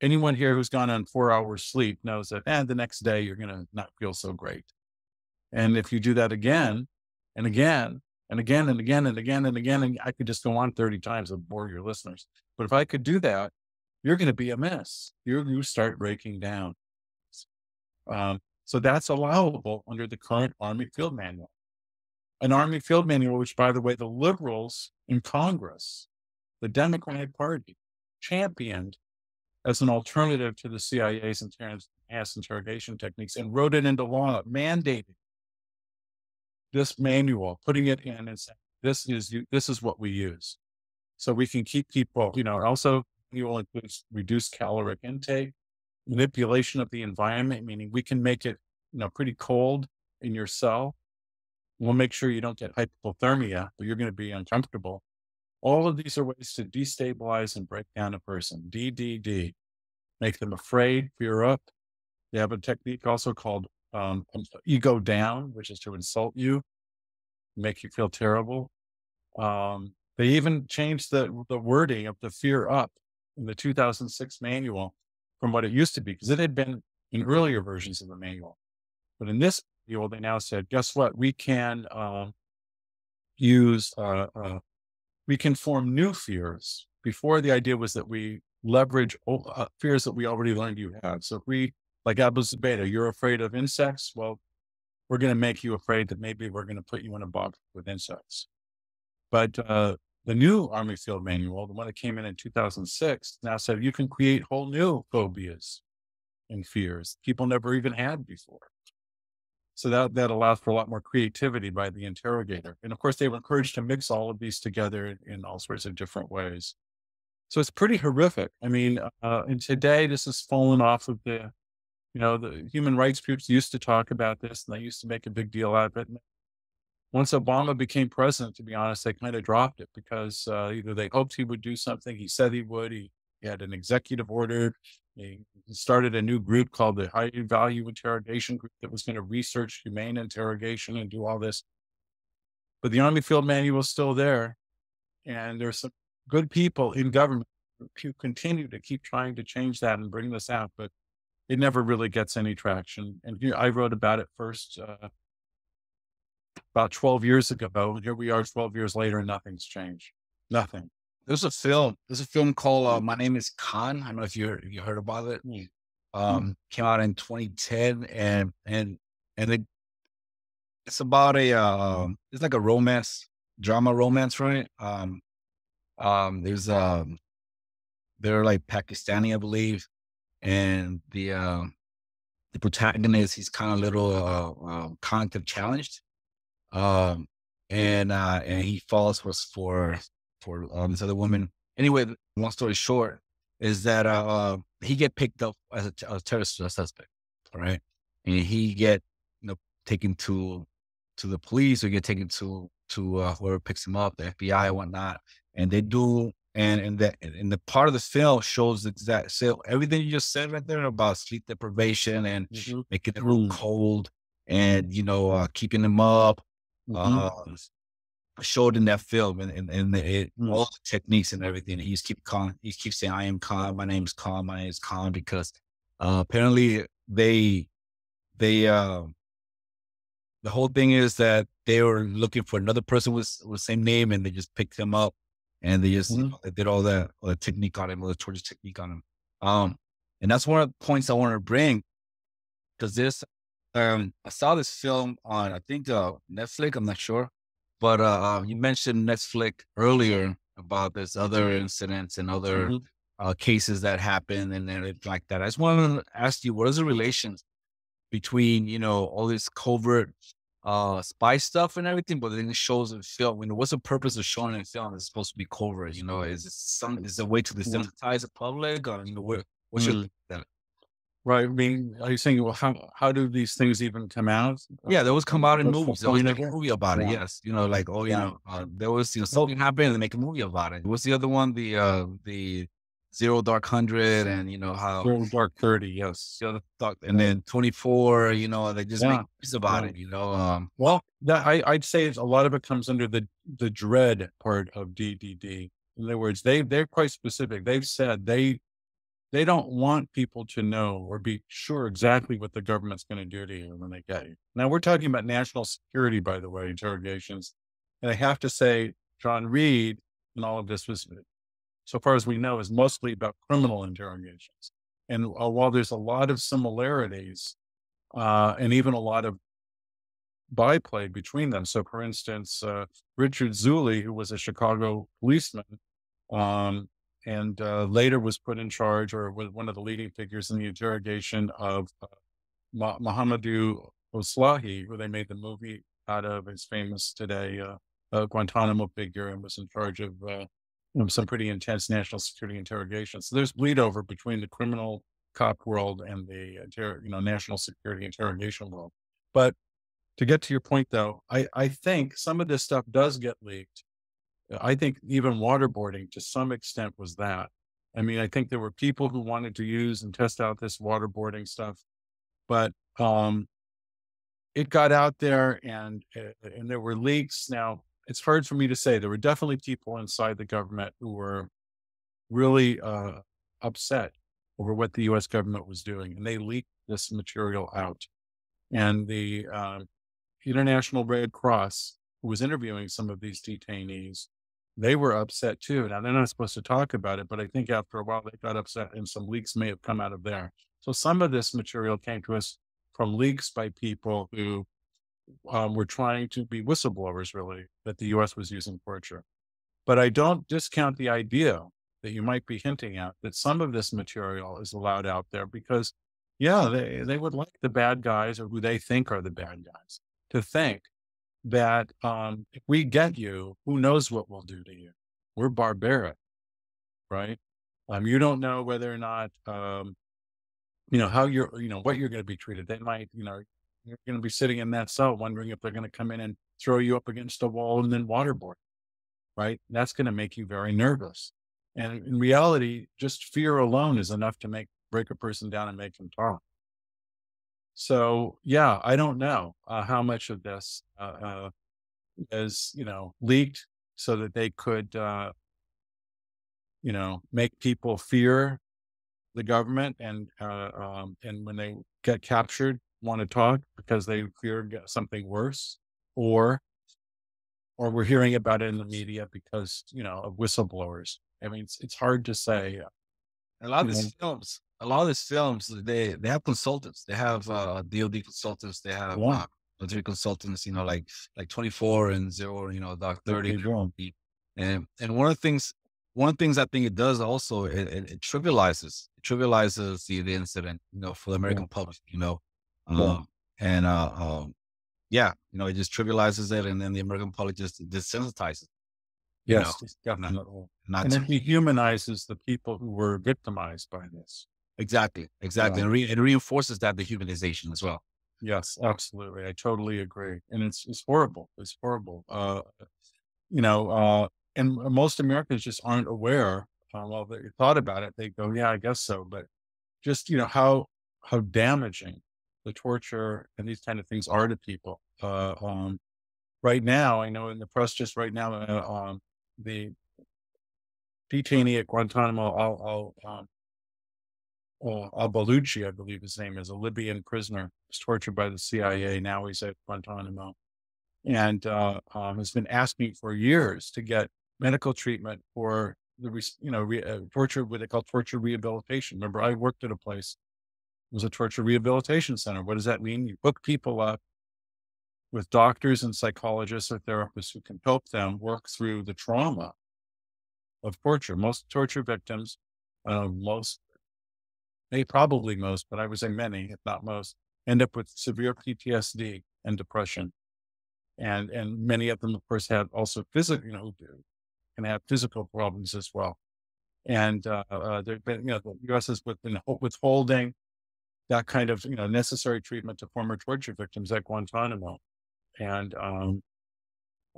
anyone here who's gone on four hours sleep knows that, and eh, the next day you're going to not feel so great. And if you do that again and again and again and again and again and again, and I could just go on 30 times and bore your listeners. But if I could do that, you're going to be a mess. You you start breaking down. Um, so that's allowable under the current Army Field Manual. An Army Field Manual, which, by the way, the liberals in Congress, the Democratic Party, championed as an alternative to the CIA's mass interrogation techniques and wrote it into law, mandating this manual, putting it in and saying, this is, this is what we use. So we can keep people, you know, also manual includes reduced caloric intake, manipulation of the environment, meaning we can make it, you know, pretty cold in your cell. We'll make sure you don't get hypothermia, but you're going to be uncomfortable. All of these are ways to destabilize and break down a person. DDD, make them afraid, fear up. They have a technique also called um, ego down, which is to insult you, make you feel terrible. Um, they even changed the, the wording of the fear up in the 2006 manual from what it used to be, because it had been in earlier versions of the manual. But in this manual, they now said, guess what? We can uh, use, uh, uh, we can form new fears. Before the idea was that we leverage uh, fears that we already learned you have. So if we, like Abu Zubaydah, you're afraid of insects. Well, we're going to make you afraid that maybe we're going to put you in a box with insects. But uh, the new Army Field Manual, the one that came in in 2006, now said you can create whole new phobias and fears people never even had before. So that, that allows for a lot more creativity by the interrogator. And of course, they were encouraged to mix all of these together in, all sorts of different ways. So it's pretty horrific. I mean, uh, and today this has fallen off of the, you know, the human rights groups used to talk about this and they used to make a big deal out of it. And once Obama became president, to be honest, they kind of dropped it because uh, either they hoped he would do something, he said he would, he, he had an executive order, he started a new group called the High Value Interrogation Group that was going to research humane interrogation and do all this. But the Army Field Manual is still there, and there's some good people in government who continue to keep trying to change that and bring this out, but it never really gets any traction. And here, I wrote about it first uh, about 12 years ago. and Here we are 12 years later and nothing's changed. Nothing. There's a film. There's a film called uh, My Name is Khan. I don't know if you you heard about it. Mm. Um, mm. Came out in 2010 and and and it, it's about a uh, it's like a romance drama romance, right? Um, um, there's um, they're like Pakistani, I believe, and the uh, the protagonist he's kind of little uh, uh, cognitive challenged, um, and uh, and he falls for for for um, this other woman. Anyway, long story short is that uh, he get picked up as a, a terrorist suspect, right? And he get you know taken to to the police or get taken to to uh, whoever picks him up, the FBI and whatnot and they do and and that and the part of the film shows exact so everything you just said right there about sleep deprivation and mm-hmm. making the room cold and you know uh, keeping them up mm-hmm. uh, showed in that film and and, and it, mm-hmm. all the techniques and everything he just keep calm he keeps saying i am calm my name is calm my name is calm because uh, apparently they they uh the whole thing is that they were looking for another person with with the same name and they just picked him up and they just mm-hmm. they did all that all the technique on him, all the torture technique on him. Um, and that's one of the points I want to bring because this um I saw this film on I think uh, Netflix, I'm not sure, but uh, you mentioned Netflix earlier about this other incidents and other mm-hmm. uh, cases that happen and then like that. I just want to ask you, what is the relation between you know all this covert uh spy stuff and everything, but then it shows in film. You know, what's the purpose of showing in film? It's supposed to be covert. You know, is it some is a way to desensitize the public, or you know, what, what's mm. your that? Right. I mean, are you saying, well, how, how do these things even come out? Yeah, there was come out in movies. There was point make a movie about it. Yeah. Yes, you know, like oh, you Yeah. know, uh, there was you know something happened and they make a movie about it. What's the other one? The uh the Zero Dark Hundred, and you know how Zero Dark 30, yes. the other dark, and then Twenty Four. You know, they just make movies about it. You know, um, Well, that, I, I'd say a lot of it comes under the the dread part of DDD. In other words, they they're quite specific. They've said they they don't want people to know or be sure exactly what the government's going to do to you when they get you. Now we're talking about national security, by the way, interrogations. And I have to say, John Reid and all of this was, so far as we know, is mostly about criminal interrogations. And uh, while there's a lot of similarities, uh, and even a lot of byplay between them. So, for instance, uh, Richard Zuley, who was a Chicago policeman, um, and uh, later was put in charge or was one of the leading figures in the interrogation of uh, Ma- Mohamedou Ould Slahi, who they made the movie out of, is famous today, uh, Guantanamo figure, and was in charge of uh, some pretty intense national security interrogations. So there's bleed over between the criminal cop world and the you know national security interrogation world. But to get to your point, though, I, I think some of this stuff does get leaked. I think even waterboarding to some extent was that. I mean, I think there were people who wanted to use and test out this waterboarding stuff, but um, it got out there and uh, and there were leaks. Now it's hard for me to say. There were definitely people inside the government who were really uh, upset over what the U.S. government was doing, and they leaked this material out. And the um, International Red Cross, who was interviewing some of these detainees, they were upset too. Now they're not supposed to talk about it, but I think after a while they got upset, and some leaks may have come out of there. So some of this material came to us from leaks by people who um, were trying to be whistleblowers, really, that the U.S. was using torture. But I don't discount the idea that you might be hinting at that some of this material is allowed out there because, yeah, they, they would like the bad guys or who they think are the bad guys to think that um, if we get you, who knows what we'll do to you? We're barbaric, right? Um, you don't know whether or not, um, you know, how you're, you know, what you're going to be treated. They might, you know, you're going to be sitting in that cell wondering if they're going to come in and throw you up against a wall and then waterboard, right? That's going to make you very nervous. And in reality, just fear alone is enough to make break a person down and make them talk. So yeah, I don't know uh, how much of this uh, uh, is you know leaked so that they could uh, you know make people fear the government and uh, um, and when they get captured want to talk because they fear something worse or or we're hearing about it in the media because you know of whistleblowers. I mean, it's, it's hard to say. a lot of these films, a lot of these films, they they have consultants. They have uh, DoD consultants. They have Yeah. uh, military consultants. You know, like like twenty four and zero. You know, Doc thirty. do. And and one of the things, one of the things I think it does also, it, it, it trivializes, it trivializes the, the incident, you know, for the American public, you know, Yeah. um, and uh, um, yeah, you know, it just trivializes it, and then the American public just desensitizes, you know, Yes, definitely. not And to, it dehumanizes the people who were victimized by this. Exactly, exactly, Yeah. and re, it reinforces that dehumanization as well. Yes, absolutely. I totally agree. And it's it's horrible. It's horrible. Uh, you know, uh, and most Americans just aren't aware. Uh, well, they thought about it. They go, "Yeah, I guess so." But just you know how how damaging the torture and these kind of things are to people. Uh, um, right now, I know in the press, just right now, uh, um, the detainee at Guantanamo, Al, Al, um, uh, Al Baluchi, I believe his name is, a Libyan prisoner, was tortured by the CIA. Now he's at Guantanamo and uh, um, has been asking for years to get medical treatment for the, you know, re- uh, torture, what they call torture rehabilitation. Remember, I worked at a place, it was a torture rehabilitation center. What does that mean? You hook people up with doctors and psychologists or therapists who can help them work through the trauma of torture. Most torture victims, uh, most, they probably most, but I would say many, if not most, end up with severe PTSD and depression. And and many of them, of course, have also physical, you know, can have physical problems as well. And uh, uh, there's been, you know, the U.S. has been withholding that kind of you know necessary treatment to former torture victims at Guantanamo, and um,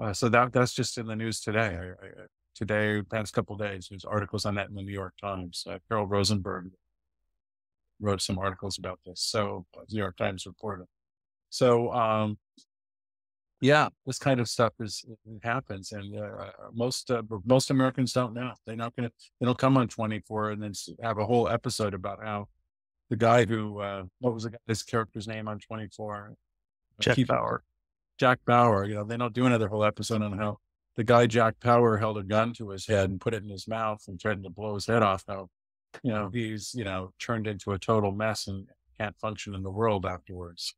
uh, so that that's just in the news today. I, I, today, past couple days, there's articles on that in the New York Times. Uh, Carol Rosenberg wrote some articles about this. So uh, New York Times reported. So um, yeah, this kind of stuff is happens, and uh, most uh, most Americans don't know. They're not going to. It'll come on twenty four, and then have a whole episode about how the guy who uh, what was the guy, this character's name on twenty four, uh, Jack Keith, Bauer. Jack Bauer. You know, they don't do another whole episode on how the guy Jack Bauer held a gun to his head and put it in his mouth and threatened to blow his head off. How you know he's you know turned into a total mess and can't function in the world afterwards.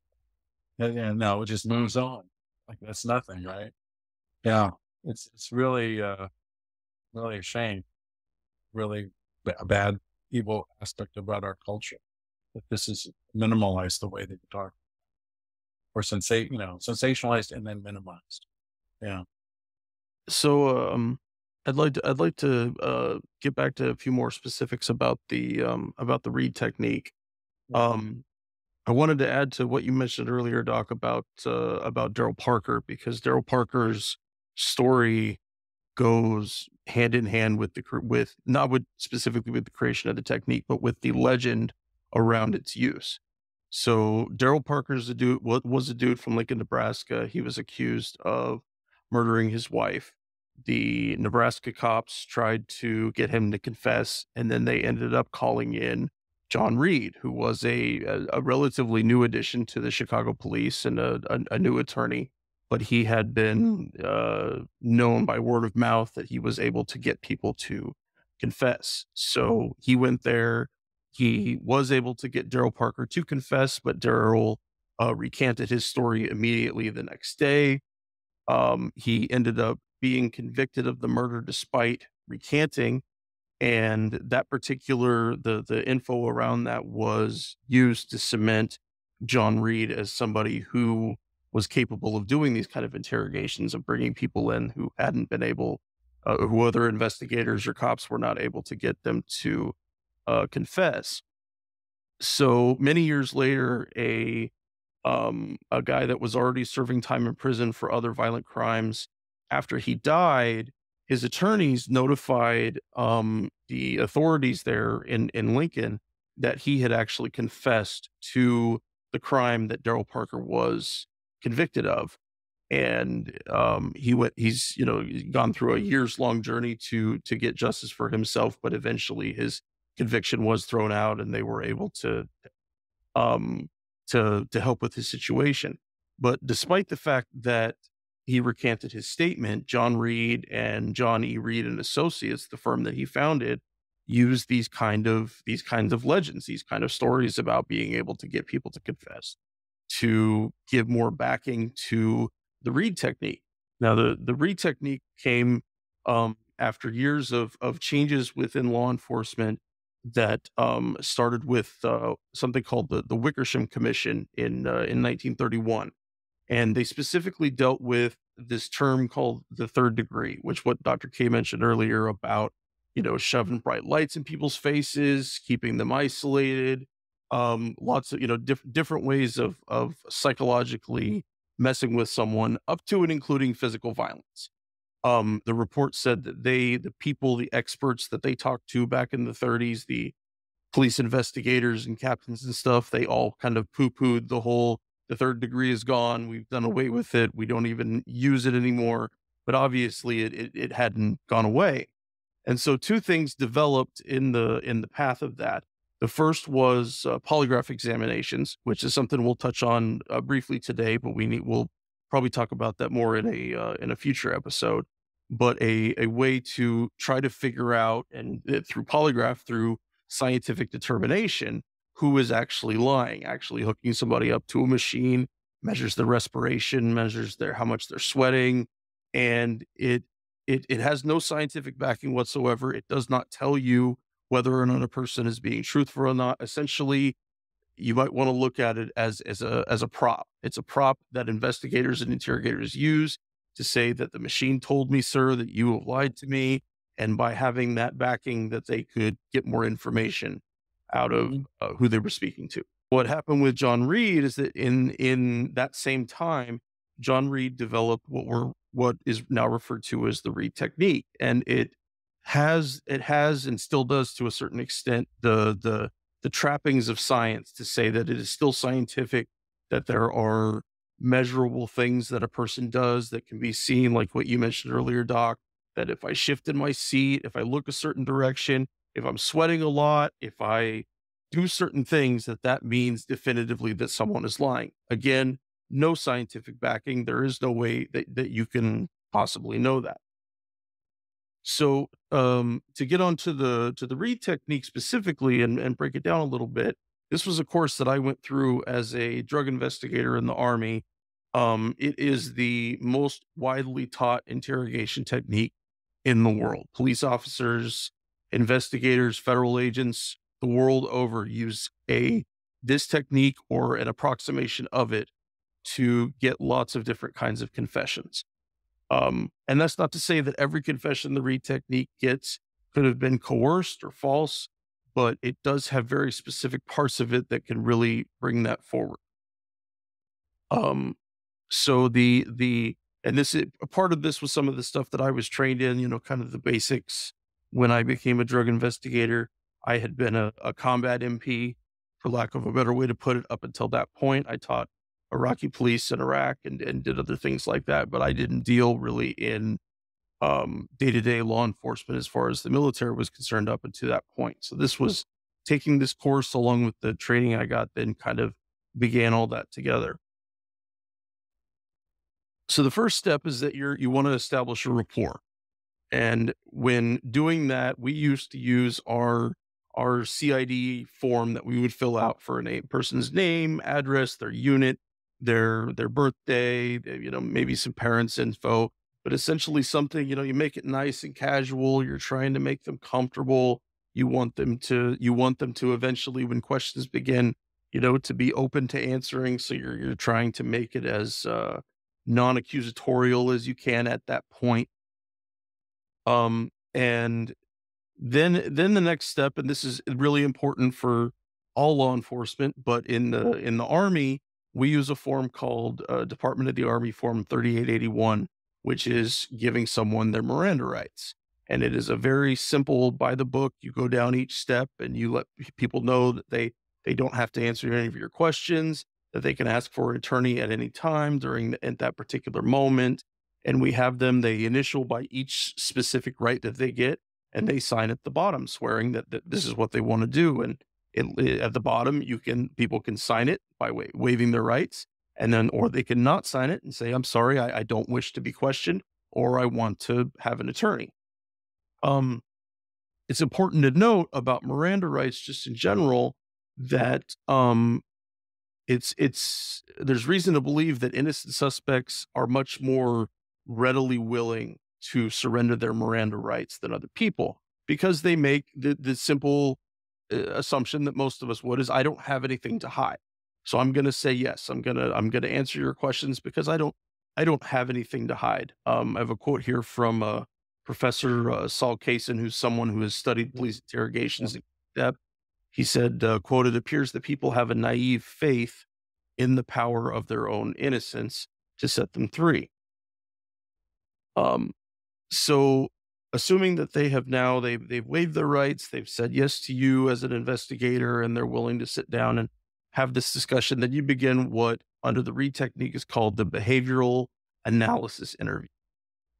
And, and no, it just moves on. Like that's nothing, right? Yeah, it's it's really uh really a shame, really a bad evil aspect about our culture that this is minimalized the way that you talk, or sensate you know sensationalized and then minimized. Yeah. So um, I'd like to I'd like to uh get back to a few more specifics about the um about the Reid technique. Um, I wanted to add to what you mentioned earlier, Doc, about uh, about Darrel Parker because Darrel Parker's story goes hand in hand with the with not with specifically with the creation of the technique, but with the legend around its use. So Darrel Parker's a dude was a dude from Lincoln, Nebraska. He was accused of murdering his wife. The Nebraska cops tried to get him to confess, and then they ended up calling in John Reid, who was a, a, relatively new addition to the Chicago police and a, a, a new attorney, but he had been uh, known by word of mouth that he was able to get people to confess. So he went there. He was able to get Darrel Parker to confess, but Darrel uh, recanted his story immediately the next day. Um, he ended up being convicted of the murder despite recanting and that particular the the info around that was used to cement John Reid as somebody who was capable of doing these kind of interrogations of bringing people in who hadn't been able uh, who other investigators or cops were not able to get them to uh, confess. So many years later a um, a guy that was already serving time in prison for other violent crimes after he died his attorneys notified um, the authorities there in, in Lincoln that he had actually confessed to the crime that Darrel Parker was convicted of. And um, he went, he's, you know, gone through a years long journey to, to get justice for himself, but eventually his conviction was thrown out and they were able to, um, to, to help with his situation. But despite the fact that he recanted his statement, John Reid and John E. Reid and Associates, the firm that he founded, used these kind of these kinds of legends, these kind of stories about being able to get people to confess, to give more backing to the Reid technique. Now, the the Reid technique came um, after years of of changes within law enforcement that um, started with uh, something called the the Wickersham Commission in uh, in 1931 and they specifically dealt with this term called the third degree, which what Dr. Kaye mentioned earlier about, you know, shoving bright lights in people's faces, keeping them isolated, um, lots of, you know, diff- different ways of, of psychologically messing with someone up to and including physical violence. Um, the report said that they, the people, the experts that they talked to back in the 30s, the police investigators and captains and stuff, they all kind of poo pooed the whole the third degree is gone. We've done away with it. We don't even use it anymore. But obviously, it, it, it hadn't gone away. And so two things developed in the in the path of that. The first was uh, polygraph examinations, which is something we'll touch on uh, briefly today, but we need we'll probably talk about that more in a uh, in a future episode. But a a way to try to figure out and uh, through polygraph through scientific determination who is actually lying, actually hooking somebody up to a machine, measures the respiration, measures their how much they're sweating, and it it it has no scientific backing whatsoever. It does not tell you whether or not a person is being truthful or not. Essentially, you might want to look at it as as a as a prop. It's a prop that investigators and interrogators use to say that the machine told me, sir, that you have lied to me, and by having that backing, that they could get more information out of mm-hmm. uh, who they were speaking to. what happened with John Reid is that in in that same time, John Reid developed what were what is now referred to as the Reid technique, and it has it has and still does to a certain extent the the the trappings of science to say that it is still scientific, that there are measurable things that a person does that can be seen, like what you mentioned earlier, Doc. That if I shift in my seat, if I look a certain direction, if I'm sweating a lot, if I do certain things, that that means definitively that someone is lying. Again, no scientific backing. There is no way that, that you can possibly know that. So um, to get onto the to the Reid technique specifically and, and break it down a little bit, this was a course that I went through as a drug investigator in the Army. Um, it is the most widely taught interrogation technique in the world. Police officers, investigators, federal agents, the world over use a this technique or an approximation of it to get lots of different kinds of confessions. Um, and that's not to say that every confession the Reid technique gets could have been coerced or false, but it does have very specific parts of it that can really bring that forward. Um, so the the and this is, a part of this was some of the stuff that I was trained in, you know, kind of the basics. When I became a drug investigator, I had been a, a combat MP, for lack of a better way to put it. Up until that point, I taught Iraqi police in Iraq and, and did other things like that, but I didn't deal really in um, day-to-day law enforcement as far as the military was concerned up until that point. So this was taking this course along with the training I got, then kind of began all that together. So the first step is that you're you want to establish a rapport. And when doing that, we used to use our our CID form that we would fill out for a person's name, address, their unit, their their birthday, you know, maybe some parents' info, but essentially something, you know, you make it nice and casual. You're trying to make them comfortable. You want them to you want them to eventually, when questions begin, you know, to be open to answering. So you're you're trying to make it as uh, non-accusatorial as you can at that point. Um, and then then the next step, and this is really important for all law enforcement, but in the in the army, we use a form called uh, Department of the Army Form 3881, which is giving someone their Miranda rights. And it is a very simple by the book. You go down each step and you let people know that they they don't have to answer any of your questions, that they can ask for an attorney at any time during the, at that particular moment. And we have them, they initial by each specific right that they get, and they sign at the bottom, swearing that, that this is what they want to do. And it, it, at the bottom, you can people can sign it by wa- waiving their rights, and then or they can not sign it and say, "I'm sorry, I, I don't wish to be questioned, or I want to have an attorney." Um, it's important to note about Miranda rights, just in general, that um, it's it's there's reason to believe that innocent suspects are much more readily willing to surrender their Miranda rights than other people because they make the the simple uh, assumption that most of us would is I don't have anything to hide. So I'm going to say yes. I'm going to I'm going to answer your questions because I don't I don't have anything to hide. Um, I have a quote here from uh, Professor uh, Saul Kassin, who's someone who has studied police interrogations in depth. He said, uh, "quote It appears that people have a naive faith in the power of their own innocence to set them free." Um, so assuming that they have now they've they've waived their rights, they've said yes to you as an investigator, and they're willing to sit down and have this discussion, then you begin what under the Reid technique is called the behavioral analysis interview.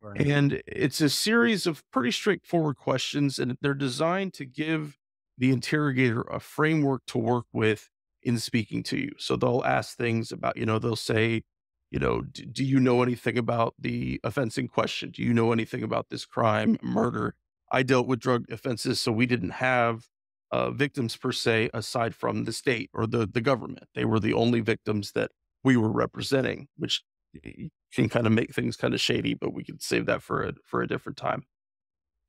Right. And it's a series of pretty straightforward questions, and they're designed to give the interrogator a framework to work with in speaking to you. So they'll ask things about, you know, they'll say, you know, do, do, you know anything about the offense in question? Do you know anything about this crime, murder? I dealt with drug offenses, so we didn't have uh, victims per se, aside from the state or the the government. They were the only victims that we were representing, which can kind of make things kind of shady, but we can save that for a for a different time.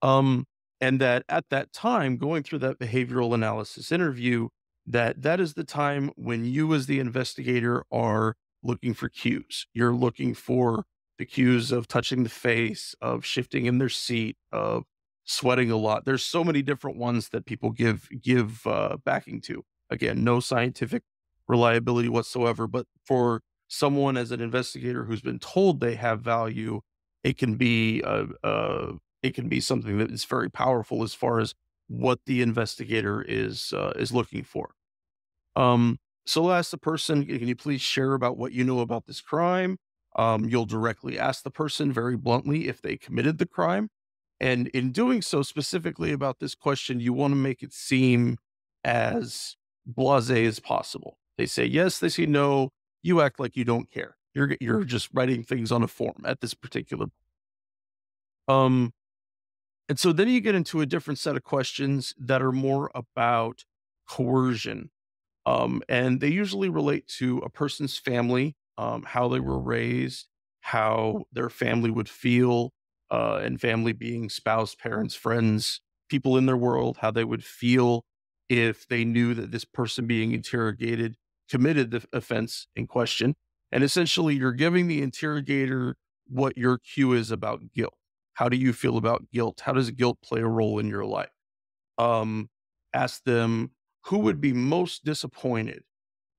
Um, and that at that time, going through that behavioral analysis interview, that that is the time when you, as the investigator, are looking for cues. You're looking for the cues of touching the face, of shifting in their seat, of sweating a lot. There's so many different ones that people give give uh, backing to. Again, no scientific reliability whatsoever. But for someone as an investigator who's been told they have value, it can be uh, uh, it can be something that is very powerful as far as what the investigator is uh, is looking for. Um, so I'll ask the person, can you please share about what you know about this crime? Um, you'll directly ask the person very bluntly if they committed the crime. And in doing so, specifically about this question, you want to make it seem as blase as possible. They say yes, they say no. You act like you don't care. You're you're just writing things on a form at this particular. Um, and so then you get into a different set of questions that are more about coercion. Um, and they usually relate to a person's family, um, how they were raised, how their family would feel, uh, and family being spouse, parents, friends, people in their world, how they would feel if they knew that this person being interrogated committed the offense in question. And essentially, you're giving the interrogator what your cue is about guilt. How do you feel about guilt? How does guilt play a role in your life? Um, ask them who would be most disappointed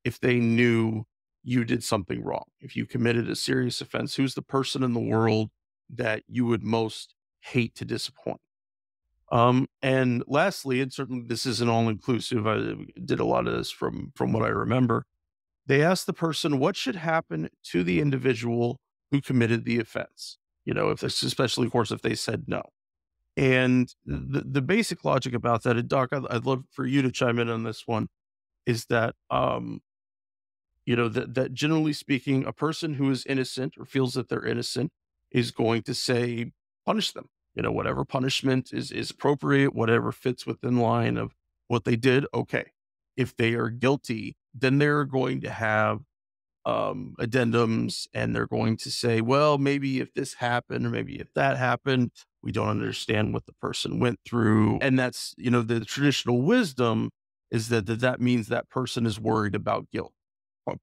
if they knew you did something wrong. If you committed a serious offense, who's the person in the world that you would most hate to disappoint? Um, and lastly, and certainly this isn't all inclusive. I did a lot of this from from what I remember. They asked the person what should happen to the individual who committed the offense you know, if especially of course, if they said no. And the, the basic logic about that, and Doc, I'd, I'd love for you to chime in on this one, is that, um, you know, that, that generally speaking, a person who is innocent or feels that they're innocent is going to say, punish them. You know, whatever punishment is, is appropriate, whatever fits within line of what they did, okay. If they are guilty, then they're going to have um, addendums and they're going to say, well, maybe if this happened or maybe if that happened, we don't understand what the person went through. And that's, you know, the traditional wisdom is that that, that means that person is worried about guilt,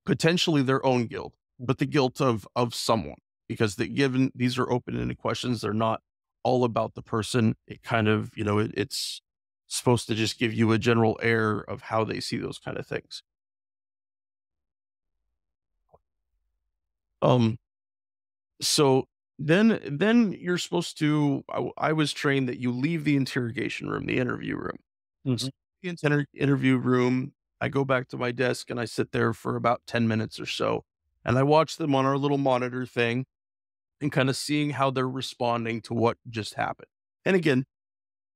potentially their own guilt, but the guilt of of someone because the given these are open-ended questions. They're not all about the person. It kind of, you know, it, it's supposed to just give you a general air of how they see those kind of things. Um, so then, then you're supposed to. I, I was trained that you leave the interrogation room, the interview room. Mhm. The inter- interview room. I go back to my desk and I sit there for about ten minutes or so, and I watch them on our little monitor thing, and kind of seeing how they're responding to what just happened. And again,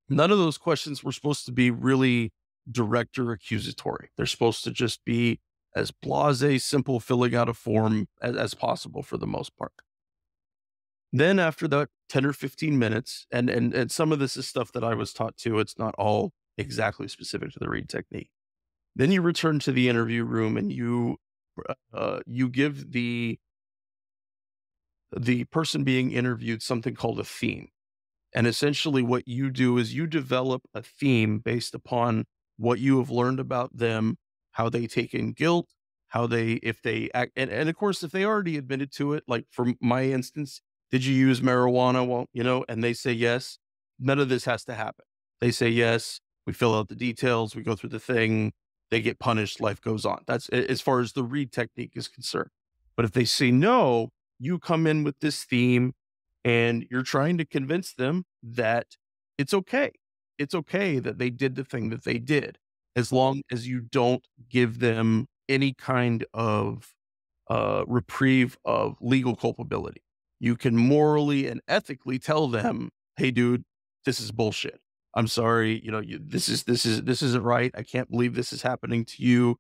none of those questions were supposed to be really direct or accusatory. They're supposed to just be as blase, simple filling out a form as, as possible for the most part. Then after that 10 or 15 minutes, and, and and some of this is stuff that I was taught too. It's not all exactly specific to the Reid technique. Then you return to the interview room and you uh, you give the the person being interviewed something called a theme. And essentially what you do is you develop a theme based upon what you have learned about them how they take in guilt, how they, if they act, and, and of course, if they already admitted to it, like for my instance, did you use marijuana? Well, you know, and they say yes, none of this has to happen. They say yes, we fill out the details, we go through the thing, they get punished, life goes on. That's as far as the Reid technique is concerned. But if they say no, you come in with this theme and you're trying to convince them that it's okay. It's okay that they did the thing that they did as long as you don't give them any kind of uh, reprieve of legal culpability. You can morally and ethically tell them, "Hey, dude, this is bullshit. I'm sorry. You know, you, this is this is this isn't right. I can't believe this is happening to you.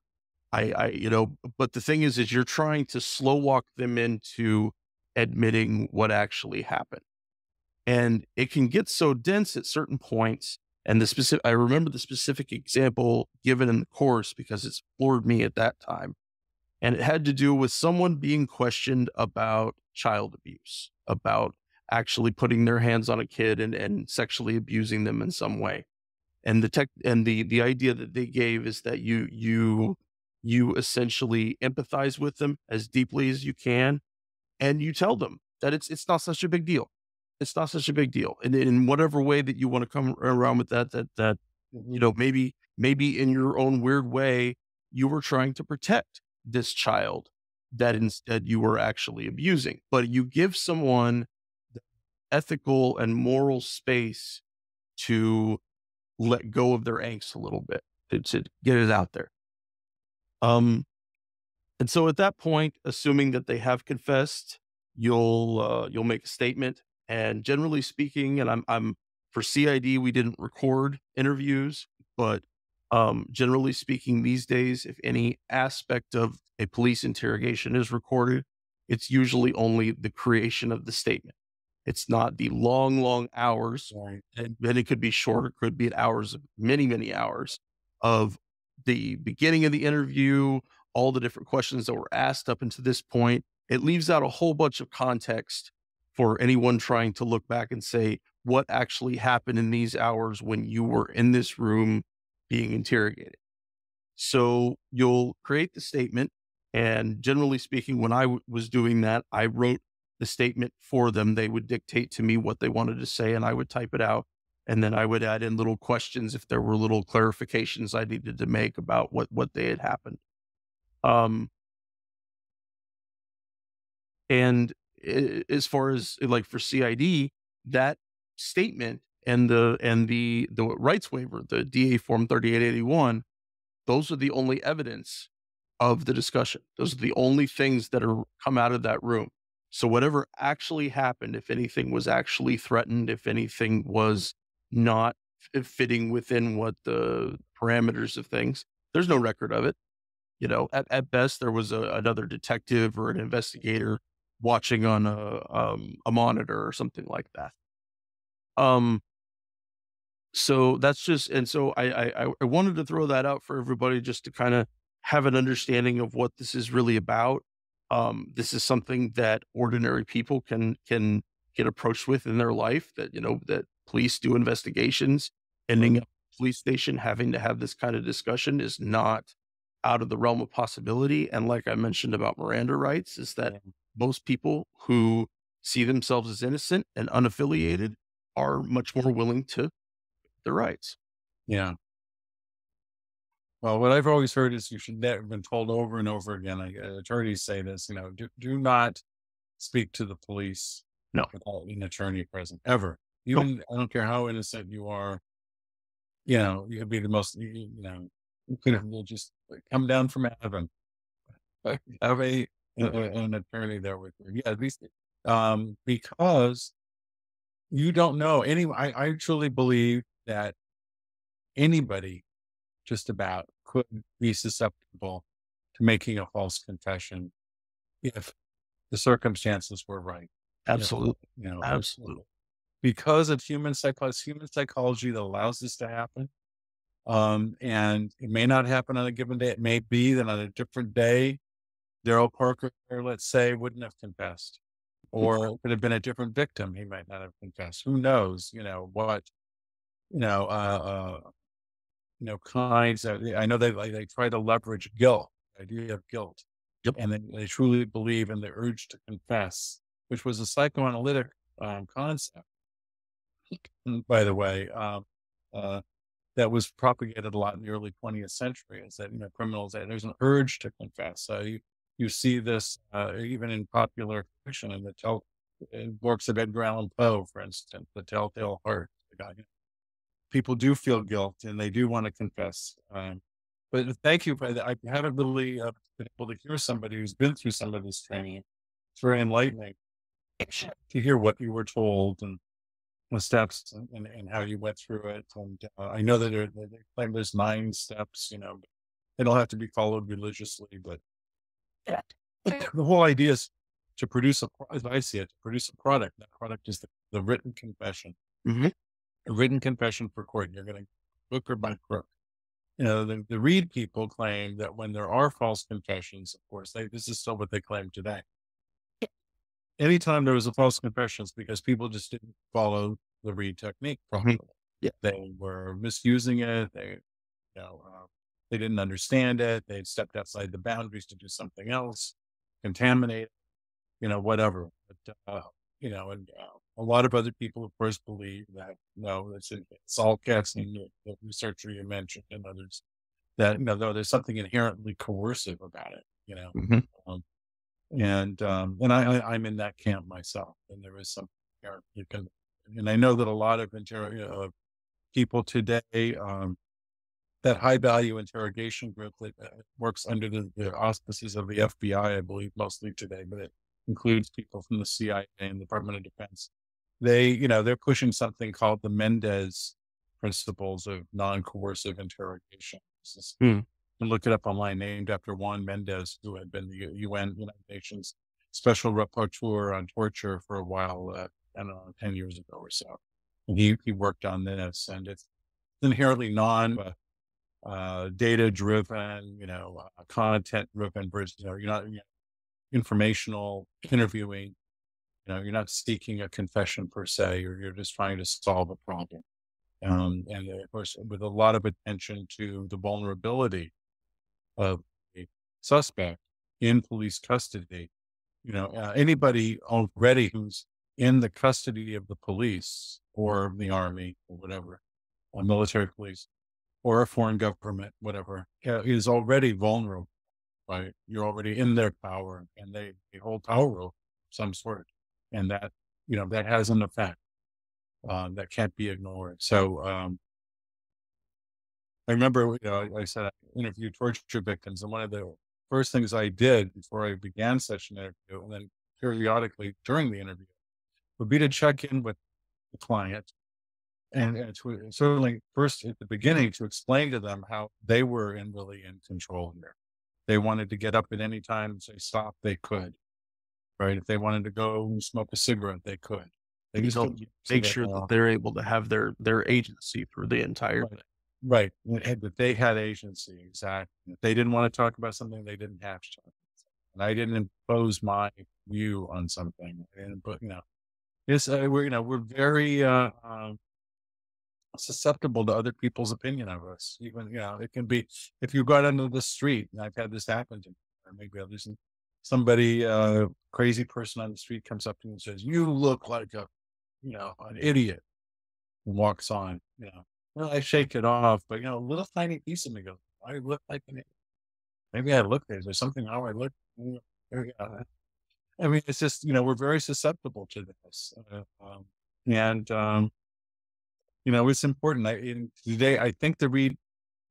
I, I, you know." But the thing is, is you're trying to slow walk them into admitting what actually happened, and it can get so dense at certain points and the specific, I remember the specific example given in the course because it's floored me at that time. And it had to do with someone being questioned about child abuse, about actually putting their hands on a kid and, and sexually abusing them in some way. And the tech and the the idea that they gave is that you you you essentially empathize with them as deeply as you can, and you tell them that it's it's not such a big deal it's not such a big deal. And in whatever way that you want to come around with that, that that you know maybe maybe in your own weird way, you were trying to protect this child that instead you were actually abusing. But you give someone the ethical and moral space to let go of their angst a little bit, to, to get it out there. Um, and so at that point, assuming that they have confessed, you'll uh, you'll make a statement. And generally speaking, and I'm I'm for CID, we didn't record interviews, but um, generally speaking, these days, if any aspect of a police interrogation is recorded, it's usually only the creation of the statement. It's not the long, long hours, Right. and then it could be shorter, could be hours, of many, many hours of the beginning of the interview, all the different questions that were asked up until this point. It leaves out a whole bunch of context for anyone trying to look back and say what actually happened in these hours when you were in this room being interrogated. So you'll create the statement. And generally speaking, when I w- was doing that, I wrote the statement for them. They would dictate to me what they wanted to say, and I would type it out. And then I would add in little questions if there were little clarifications I needed to make about what what they had happened. Um, and as far as like for CID, that statement and the and the the rights waiver, the DA form 3881, those are the only evidence of the discussion. Those are the only things that are come out of that room. So whatever actually happened, if anything was actually threatened, if anything was not fitting within what the parameters of things, there's no record of it. You know, at, at best, there was a, another detective or an investigator watching on a um, a monitor or something like that. Um, so that's just and so I, I I- wanted to throw that out for everybody just to kind of have an understanding of what this is really about. Um, this is something that ordinary people can can get approached with in their life. That you know that police do investigations, ending up police station having to have this kind of discussion is not out of the realm of possibility. And like I mentioned about Miranda rights, is that most people who see themselves as innocent and unaffiliated are much more willing to their rights. Yeah. Well, what I've always heard is you should never been told over and over again. Like, uh, attorneys say this, you know, do, do not speak to the police No. without an attorney present ever. Even I don't care how innocent you are. You know, you could be the most, you, you know, you could have you'll just come down from heaven. Have a, a- a- an attorney there with you. Yeah, at least um, because you don't know any. I, I truly believe that anybody just about could be susceptible to making a false confession if the circumstances were right. Absolutely. You know, Absolutely. because of human psychology, human psychology that allows this to happen. Um, and it may not happen on a given day. It may be that on a different day, Darrel Parker, let's say, wouldn't have confessed, or it could have been a different victim. He might not have confessed. Who knows? You know what? You know, uh, uh, you know, kinds. Of, I know they like, they try to leverage guilt, the idea of guilt, Yep. and then they truly believe in the urge to confess, which was a psychoanalytic um, concept. Mm, By the way, um, uh, that was propagated a lot in the early 20th century. Is that you know criminals that there's an urge to confess. So you you see this uh, even in popular fiction and the tell in works of Edgar Allan Poe, for instance, The Telltale Heart. The guy, people do feel guilt and they do want to confess. Um, but thank you for that. I haven't really uh, been able to hear somebody who's been through some of this training. It's very enlightening to hear what you were told and the steps and, and, and how you went through it. And uh, I know that there, they claim there's nine steps, you know, don't have to be followed religiously, but the whole idea is to produce a, as I see it, to produce a product. That product is the, the written confession, Mhm. A written confession for court. You're going to book or by crook. You know, the, the Reid people claim that when there are false confessions, of course, they, this is still what they claim today. Anytime there was a false confession, it's because people just didn't follow the Reid technique properly. Yeah. They were misusing it. They, you know, uh, they didn't understand it. They stepped outside the boundaries to do something else, contaminate, you know, whatever. But, uh, you know, and uh, a lot of other people, of course, believe that no, it's, it's all Kassin, the researcher you mentioned and others, that you know there's something inherently coercive about it. You know, Mhm. um, and um, and I, I I'm in that camp myself, and there is some can, and I know that a lot of inter- you know, people today um, that high value interrogation group that uh, works under the, the auspices of the FBI, I believe, mostly today, but it includes people from the CIA and the Department of Defense. They, you know, they're pushing something called the Mendez principles of non-coercive interrogation. Hmm. You can look it up online, named after Juan Mendez, who had been the UN, United Nations Special Rapporteur on Torture for a while, uh, I don't know, 10 years ago or so. And he, he worked on this and it's inherently non, uh, uh, data driven, you know, uh, content driven versus, you know, you're not you know, informational interviewing, you know, you're not seeking a confession per se, or you're just trying to solve a problem. Um, and of course, with a lot of attention to the vulnerability of a suspect in police custody, you know, uh, anybody already who's in the custody of the police or the army or whatever, a military police or a foreign government, whatever, uh, is already vulnerable, right? You're already in their power and they, they hold power of some sort. And that, you know, that has an effect uh, that can't be ignored. So, um, I remember, you know, I said I interviewed torture victims, and one of the first things I did before I began such an interview, and then periodically during the interview, would be to check in with the client and, and to certainly first at the beginning to explain to them how they were in really in control here. They wanted to get up at any time and say stop, they could. Right. If they wanted to go and smoke a cigarette, they could. They just Make sure that they're able to have their their agency through the entire Right. thing. Right. and- and That they had agency. Exactly. If they didn't want to talk about something, they didn't have to. talk about. And I didn't impose my view on something. I didn't put, you know, it's, uh, we're, you know, we're very, uh, um, susceptible to other people's opinion of us. Even, you know, it can be, if you go out into the street, and I've had this happen to me, or maybe others, and somebody, uh, crazy person on the street comes up to me and says, you look like a, you know, an idiot and walks on, you know. Well, I shake it off, but you know, a little tiny piece of me goes, I look like an idiot. Maybe I look, is there something how I look? Mm, you. I mean, it's just, you know, we're very susceptible to this. Uh, um, and, um, you know, it's important. I, today, I think the Reid,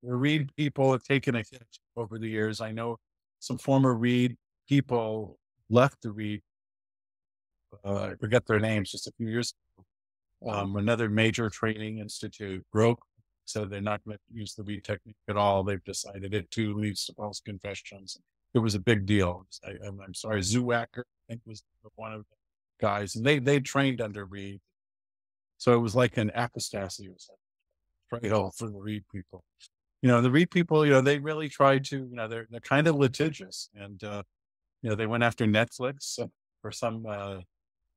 the Reid people have taken a hit over the years. I know some former Reid people left the Reid. Uh, I forget their names just a few years ago. Um, another major training institute broke, so they're not going to use the Reid technique at all. They've decided it too leads to false confessions. It was a big deal. I, I'm, I'm sorry, Zulawski, I think was one of the guys, and they they trained under Reid, so it was like an apostasy. Was like trail for the Reid people. You know, the Reid people, you know, they really tried to, you know, they're they're kind of litigious, and uh, you know, they went after Netflix uh, for some, uh,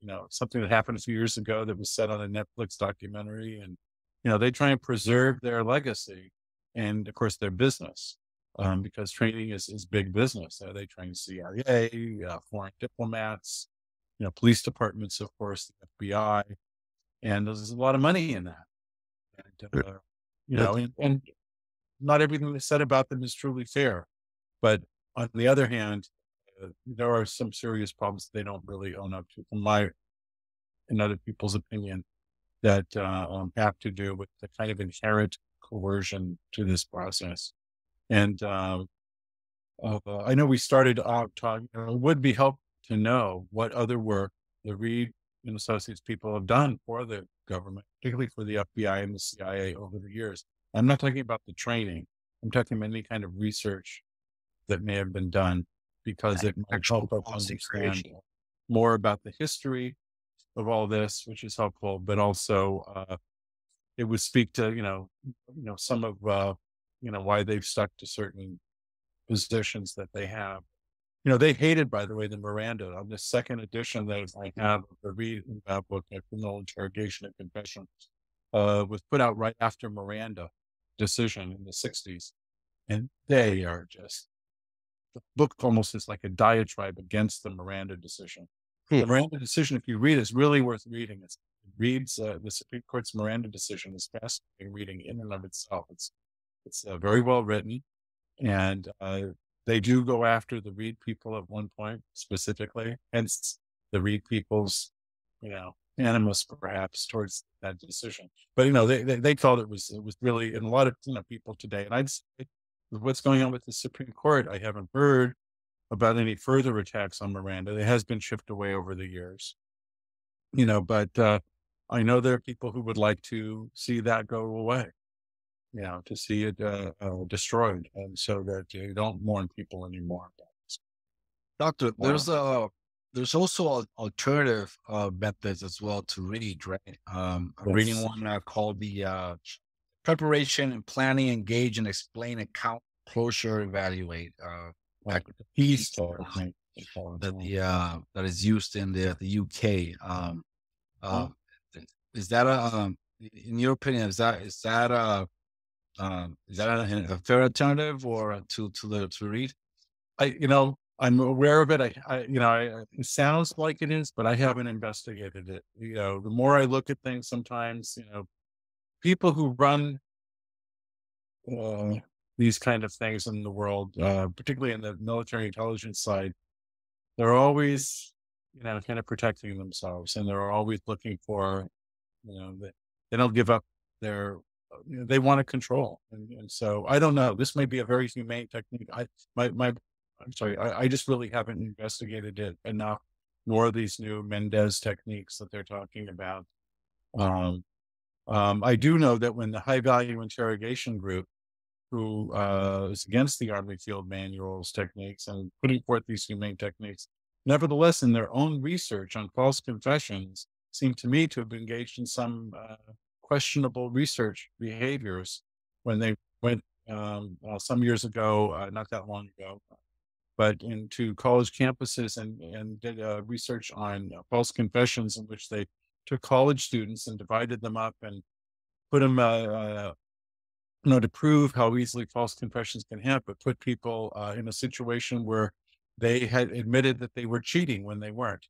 you know, something that happened a few years ago that was set on a Netflix documentary, and you know, they try and preserve their legacy and, of course, their business um, because training is, is big business. Uh, they train CIA, uh, foreign diplomats, you know, police departments, of course, the FBI, and there's a lot of money in that. And, uh, you know, and, and not everything that's said about them is truly fair. But on the other hand, there are some serious problems they don't really own up to, from my and other people's opinion, that uh, have to do with the kind of inherent coercion to this process. And uh, uh, I know we started out talking, it would be helpful to know what other work the Reid and Associates people have done for the government, particularly for the FBI and the CIA over the years. I'm not talking about the training. I'm talking about any kind of research that may have been done because it might help us understand creation. more about the history of all this, which is helpful, but also uh, it would speak to you know you know some of uh, you know why they've stuck to certain positions that they have. You know, they hated, by the way, the Miranda on the second edition that I have of the Reid uh, book, uh, Criminal Interrogation and Confession, uh, was put out right after Miranda decision in the 60s. And they are just, the book almost is like a diatribe against the Miranda decision. The Hmm. Miranda decision, if you read, is really worth reading. It's, it reads uh, the Supreme Court's Miranda decision is fascinating reading in and of itself. It's it's uh, very well written. and uh, they do go after the Reid people at one point specifically, hence the Reid people's, you know, animus perhaps towards that decision. But you know, they, they, they felt it was it was really and a lot of you know people today, and I'd say what's going on with the Supreme Court, I haven't heard about any further attacks on Miranda. It has been chipped away over the years, you know, but uh, I know there are people who would like to see that go away, you know, to see it uh, uh, destroyed, and so that you don't mourn people anymore. Doctor, there's a there's also alternative uh, methods as well to Reid, right? Um, I'm reading one uh, called the uh, preparation and planning, engage and explain, account, closure, evaluate. Uh, like the talk, that the uh, that is used in the the UK. Um, uh, is that a um, in your opinion is that is that a um, is that a, a fair alternative or to to the to Reid? I you know I'm aware of it. I, I you know, I, it sounds like it is, but I haven't investigated it. You know, the more I look at things, sometimes you know, people who run uh, these kind of things in the world, uh, particularly in the military intelligence side, they're always, you know, kind of protecting themselves, and they're always looking for, you know, they, they don't give up their you know, they want to control. And, and, so I don't know. This may be a very humane technique. I my my I'm sorry, I, I just really haven't investigated it enough, nor these new Mendez techniques that they're talking about. Um, um, I do know that when the high value interrogation group, who uh, is against the Army Field Manual's techniques and putting forth these humane techniques, nevertheless, in their own research on false confessions, seem to me to have engaged in some uh, questionable research behaviors when they went um, uh, some years ago, uh, not that long ago, but into college campuses and, and did uh, research on false confessions in which they took college students and divided them up and put them, uh, uh, you know, to prove how easily false confessions can happen, but put people uh, in a situation where they had admitted that they were cheating when they weren't,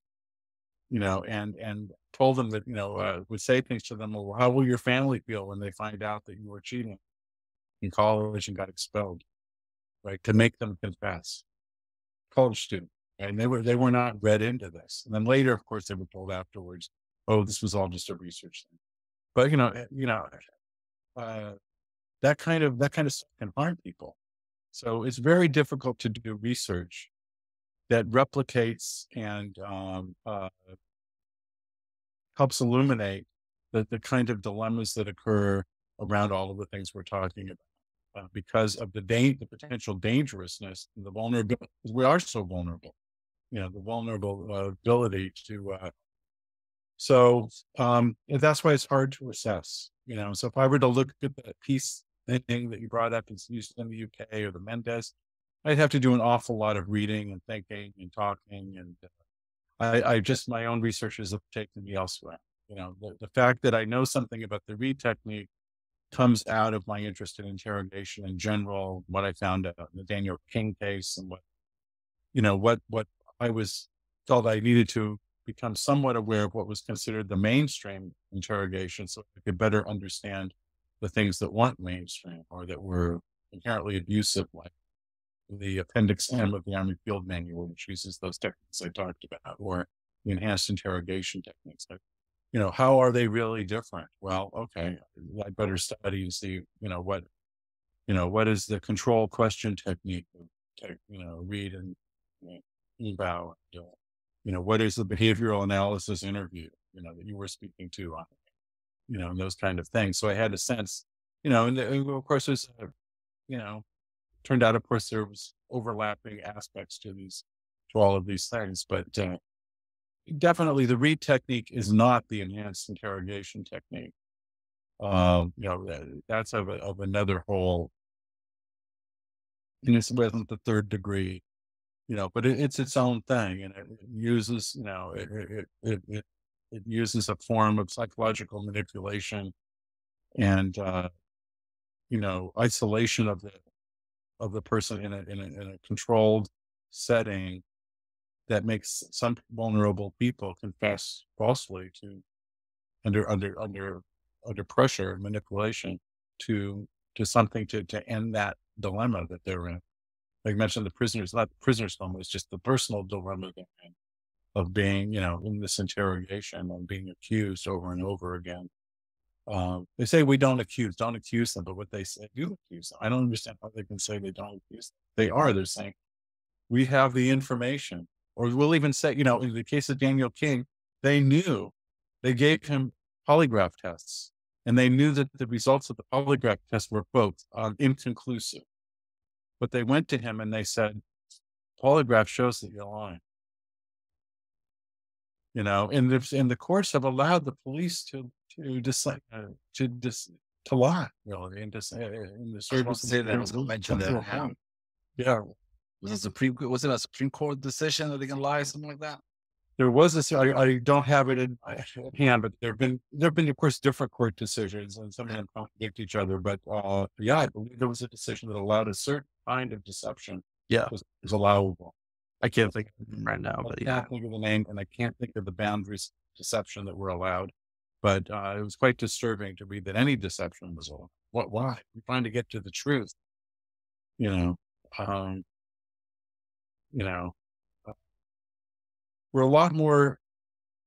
you know, and, and told them that, you know, uh, would say things to them, well, how will your family feel when they find out that you were cheating in college and got expelled, right? To make them confess college student, and they were they were not read into this. And then later, of course, they were told afterwards, "Oh, this was all just a research thing." But you know, eh, you know, uh, that kind of that kind of stuff can harm people. So it's very difficult to do research that replicates and um, uh, helps illuminate the, the kind of dilemmas that occur around all of the things we're talking about uh, because of the da- the potential dangerousness, and the vulnerability. We are so vulnerable, you know, the vulnerable uh, ability to. So um, that's why it's hard to assess, you know. So if I were to look at the PEACE thing that you brought up, it's used in the UK or the Mendez, I'd have to do an awful lot of reading and thinking and talking, and uh, I, I just my own researchers have taken me elsewhere. You know, the, the fact that I know something about the Reid technique comes out of my interest in interrogation in general, what I found out in the Daniel King case and what, you know, what, what I was felt I needed to become somewhat aware of what was considered the mainstream interrogation so I could better understand the things that weren't mainstream or that were inherently abusive, like the Appendix M of the Army Field Manual, which uses those techniques I talked about, or the enhanced interrogation techniques you know, how are they really different? Well, okay, I better study and see, you know, what, you know, what is the control question technique, you know, Reid and you know, you know, what is the behavioral analysis interview, you know, that you were speaking to on, you know, and those kind of things. So I had a sense, you know, and, and of course there's, a, you know, turned out, of course, there was overlapping aspects to these, to all of these things, but, uh, definitely the Reid technique is not the enhanced interrogation technique. Um, you know, that's of, a, of another whole, and it wasn't the third degree, you know, but it, it's its own thing and it, uses, you know, it, it, it, it, it uses a form of psychological manipulation and, uh, you know, isolation of the, of the person in a, in a, in a controlled setting that makes some vulnerable people confess falsely to under under under under pressure and manipulation to to something to to end that dilemma that they're in. Like I mentioned, the prisoners, not the prisoner's dilemma, it's just the personal dilemma of being, you know, in this interrogation and being accused over and over again. Um, they say we don't accuse, don't accuse them, but what they say, do accuse them. I don't understand how they can say they don't accuse them. They are. They're saying we have the information, or we'll even say, you know, in the case of Daniel King, they knew they gave him polygraph tests, and they knew that the results of the polygraph test were quote uh, inconclusive. But they went to him and they said, polygraph shows that you're lying you know, and the and the courts have allowed the police to to decide uh, to dis, to lie, really, and to say in the service. Say that was going to mention that. Yeah. yeah. Was it Supreme? Was it a Supreme Court decision that they can lie, something like that? There was this. I, I don't have it in my hand, but there have been there have been, of course, different court decisions, and some of them contradict each other. But uh, yeah, I believe there was a decision that allowed a certain kind of deception. Yeah, was, was allowable. I can't think right now, but I can't think of the name and I can't think of the boundaries deception that were allowed. But uh, it was quite disturbing to me that any deception was allowed. What? Why? We're trying to get to the truth. You know, um, you know, uh, we're a lot more.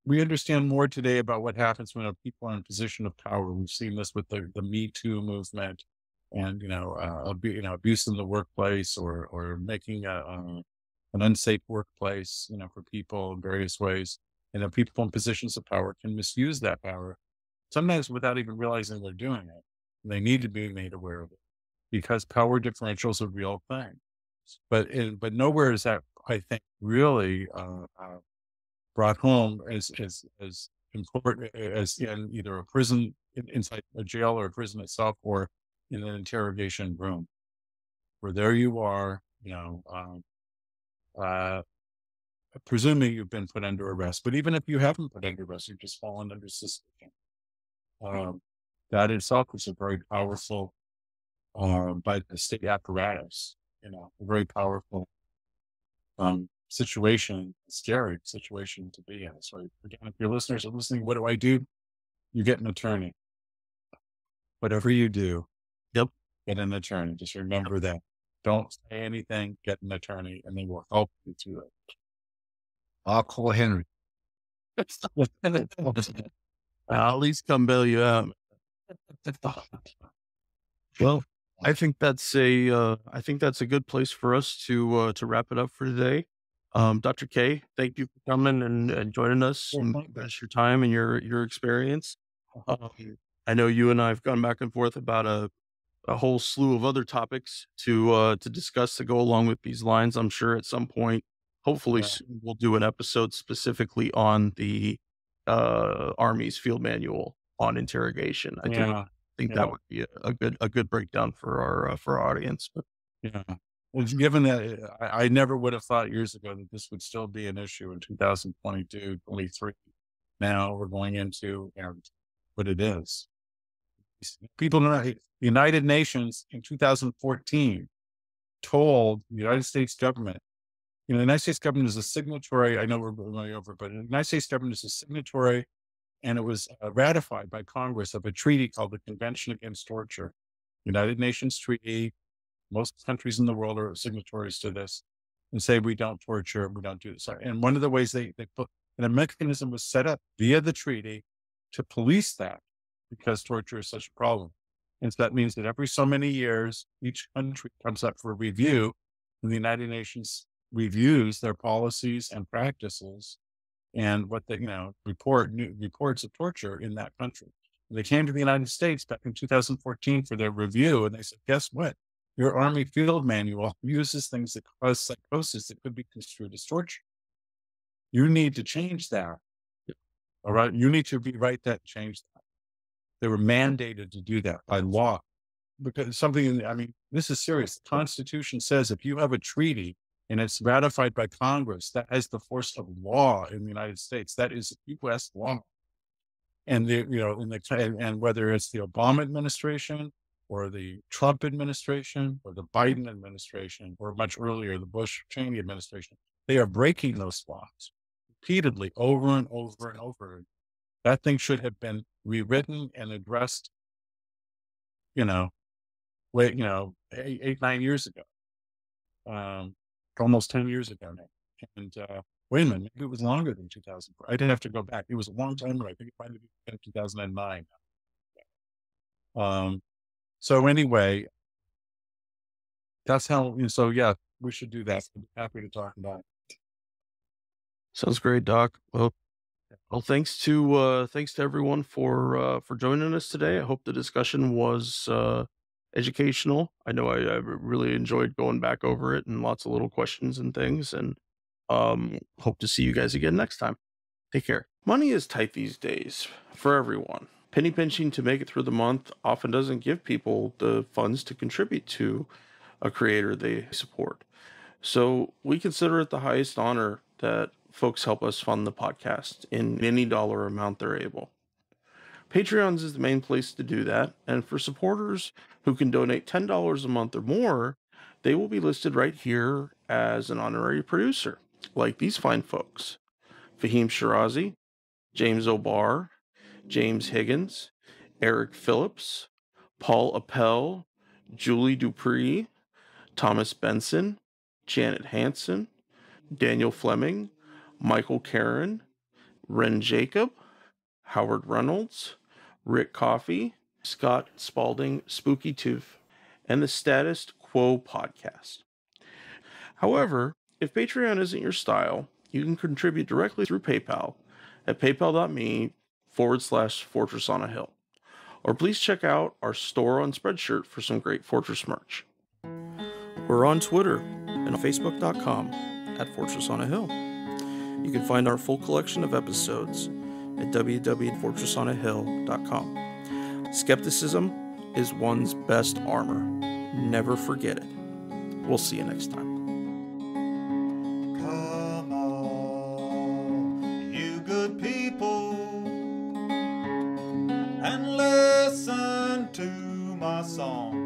We understand more today about what happens when people are in a position of power. We've seen this with the, the Me Too movement, and you know, uh, abu- you know, abuse in the workplace, or or making a, a an unsafe workplace, you know, for people in various ways. You know, people in positions of power can misuse that power, sometimes without even realizing they're doing it. They need to be made aware of it because power differential is a real thing. But it, but nowhere is that I think really uh, uh, brought home as as as important as in either a prison in, inside a jail or a prison itself or in an interrogation room, where there you are, you know, um, uh, presuming you've been put under arrest. But even if you haven't put under arrest, you've just fallen under suspicion. Um, that itself is a very powerful, uh, by the state apparatus, you know, a very powerful um, situation, scary situation to be in. So again, if your listeners are listening, what do I do? You get an attorney. Whatever you do, yep, get an attorney. Just remember that. Don't say anything, get an attorney, and they will help you through it. I'll call Henri. I'll at least come bail you out. well, I think that's a uh, I think that's a good place for us to uh, to wrap it up for today. Um, Dr. Kaye, thank you for coming and, and joining us and giving us your time and your your experience. Um, I know you and I have gone back and forth about a a whole slew of other topics to uh, to discuss to go along with these lines. I'm sure at some point, hopefully, yeah. soon, we'll do an episode specifically on the uh, Army's field manual on interrogation. I yeah. think, yeah. that would be a, a, good a good breakdown for our uh, for our audience. But yeah, well, given that I, I, never would have thought years ago that this would still be an issue in 2022, 23. Now we're going into you know, what it is people know the United Nations in 2014 told the United States government, you know, the United States government is a signatory. I know we're going over, but the United States government is a signatory, and it was uh, ratified by Congress of a treaty called the Convention Against Torture, United Nations treaty. Most countries in the world are signatories to this, and say we don't torture, we don't do this. And one of the ways they they put and a mechanism was set up via the treaty to police that because torture is such a problem. And so that means that every so many years, each country comes up for review, and the United Nations reviews their policies and practices and what they, you know, report new reports of torture in that country. And they came to the United States back in 2014 for their review, and they said, "Guess what? Your Army field manual uses things that cause psychosis that could be construed as torture. You need to change that. All right, you need to rewrite that, change that." They were mandated to do that by law because something, I mean, this is serious. The Constitution says if you have a treaty and it's ratified by Congress, that has the force of law in the United States. That is U.S. law. And the, you know, in the, and whether it's the Obama administration or the Trump administration or the Biden administration or much earlier, the Bush Cheney administration, they are breaking those laws repeatedly over and over and over. That thing should have been rewritten and addressed, you know, wait, you know, eight, eight nine years ago, um, almost ten years ago now. And uh, wait a minute, maybe it was longer than 2004. I didn't have to go back. It was a long time ago. I think it might have been 2009. Um, so anyway, that's how. You know, so yeah, we should do that. Be happy to talk about. it. Sounds great, Doc. Well, well, thanks to uh, thanks to everyone for uh, for joining us today. I hope the discussion was uh, educational. I know I, I really enjoyed going back over it and lots of little questions and things. And um, hope to see you guys again next time. Take care. Money is tight these days for everyone. Penny pinching to make it through the month often doesn't give people the funds to contribute to a creator they support. So we consider it the highest honor that folks help us fund the podcast in any dollar amount they're able. Patreon's is the main place to do that, and for supporters who can donate $10 a month or more, they will be listed right here as an honorary producer, like these fine folks Fahim Shirazi, James O'Barr, James Higgins, Eric Phillips, Paul Appel, Julie Dupree, Thomas Benson, Janet Hanson, Daniel Fleming, Michael Karen, Ren Jacob, Howard Reynolds, Rick Coffey, Scott Spalding, Spooky Tooth, and the Status Quo podcast. However, if Patreon isn't your style, you can contribute directly through PayPal at paypal.me forward slash fortress on a hill. Or please check out our store on Spreadshirt for some great Fortress merch. We're on Twitter and Facebook.com at Fortress on a Hill. You can find our full collection of episodes at www.fortressonahill.com. Skepticism is one's best armor. Never forget it. We'll see you next time. Come on, you good people, and listen to my song.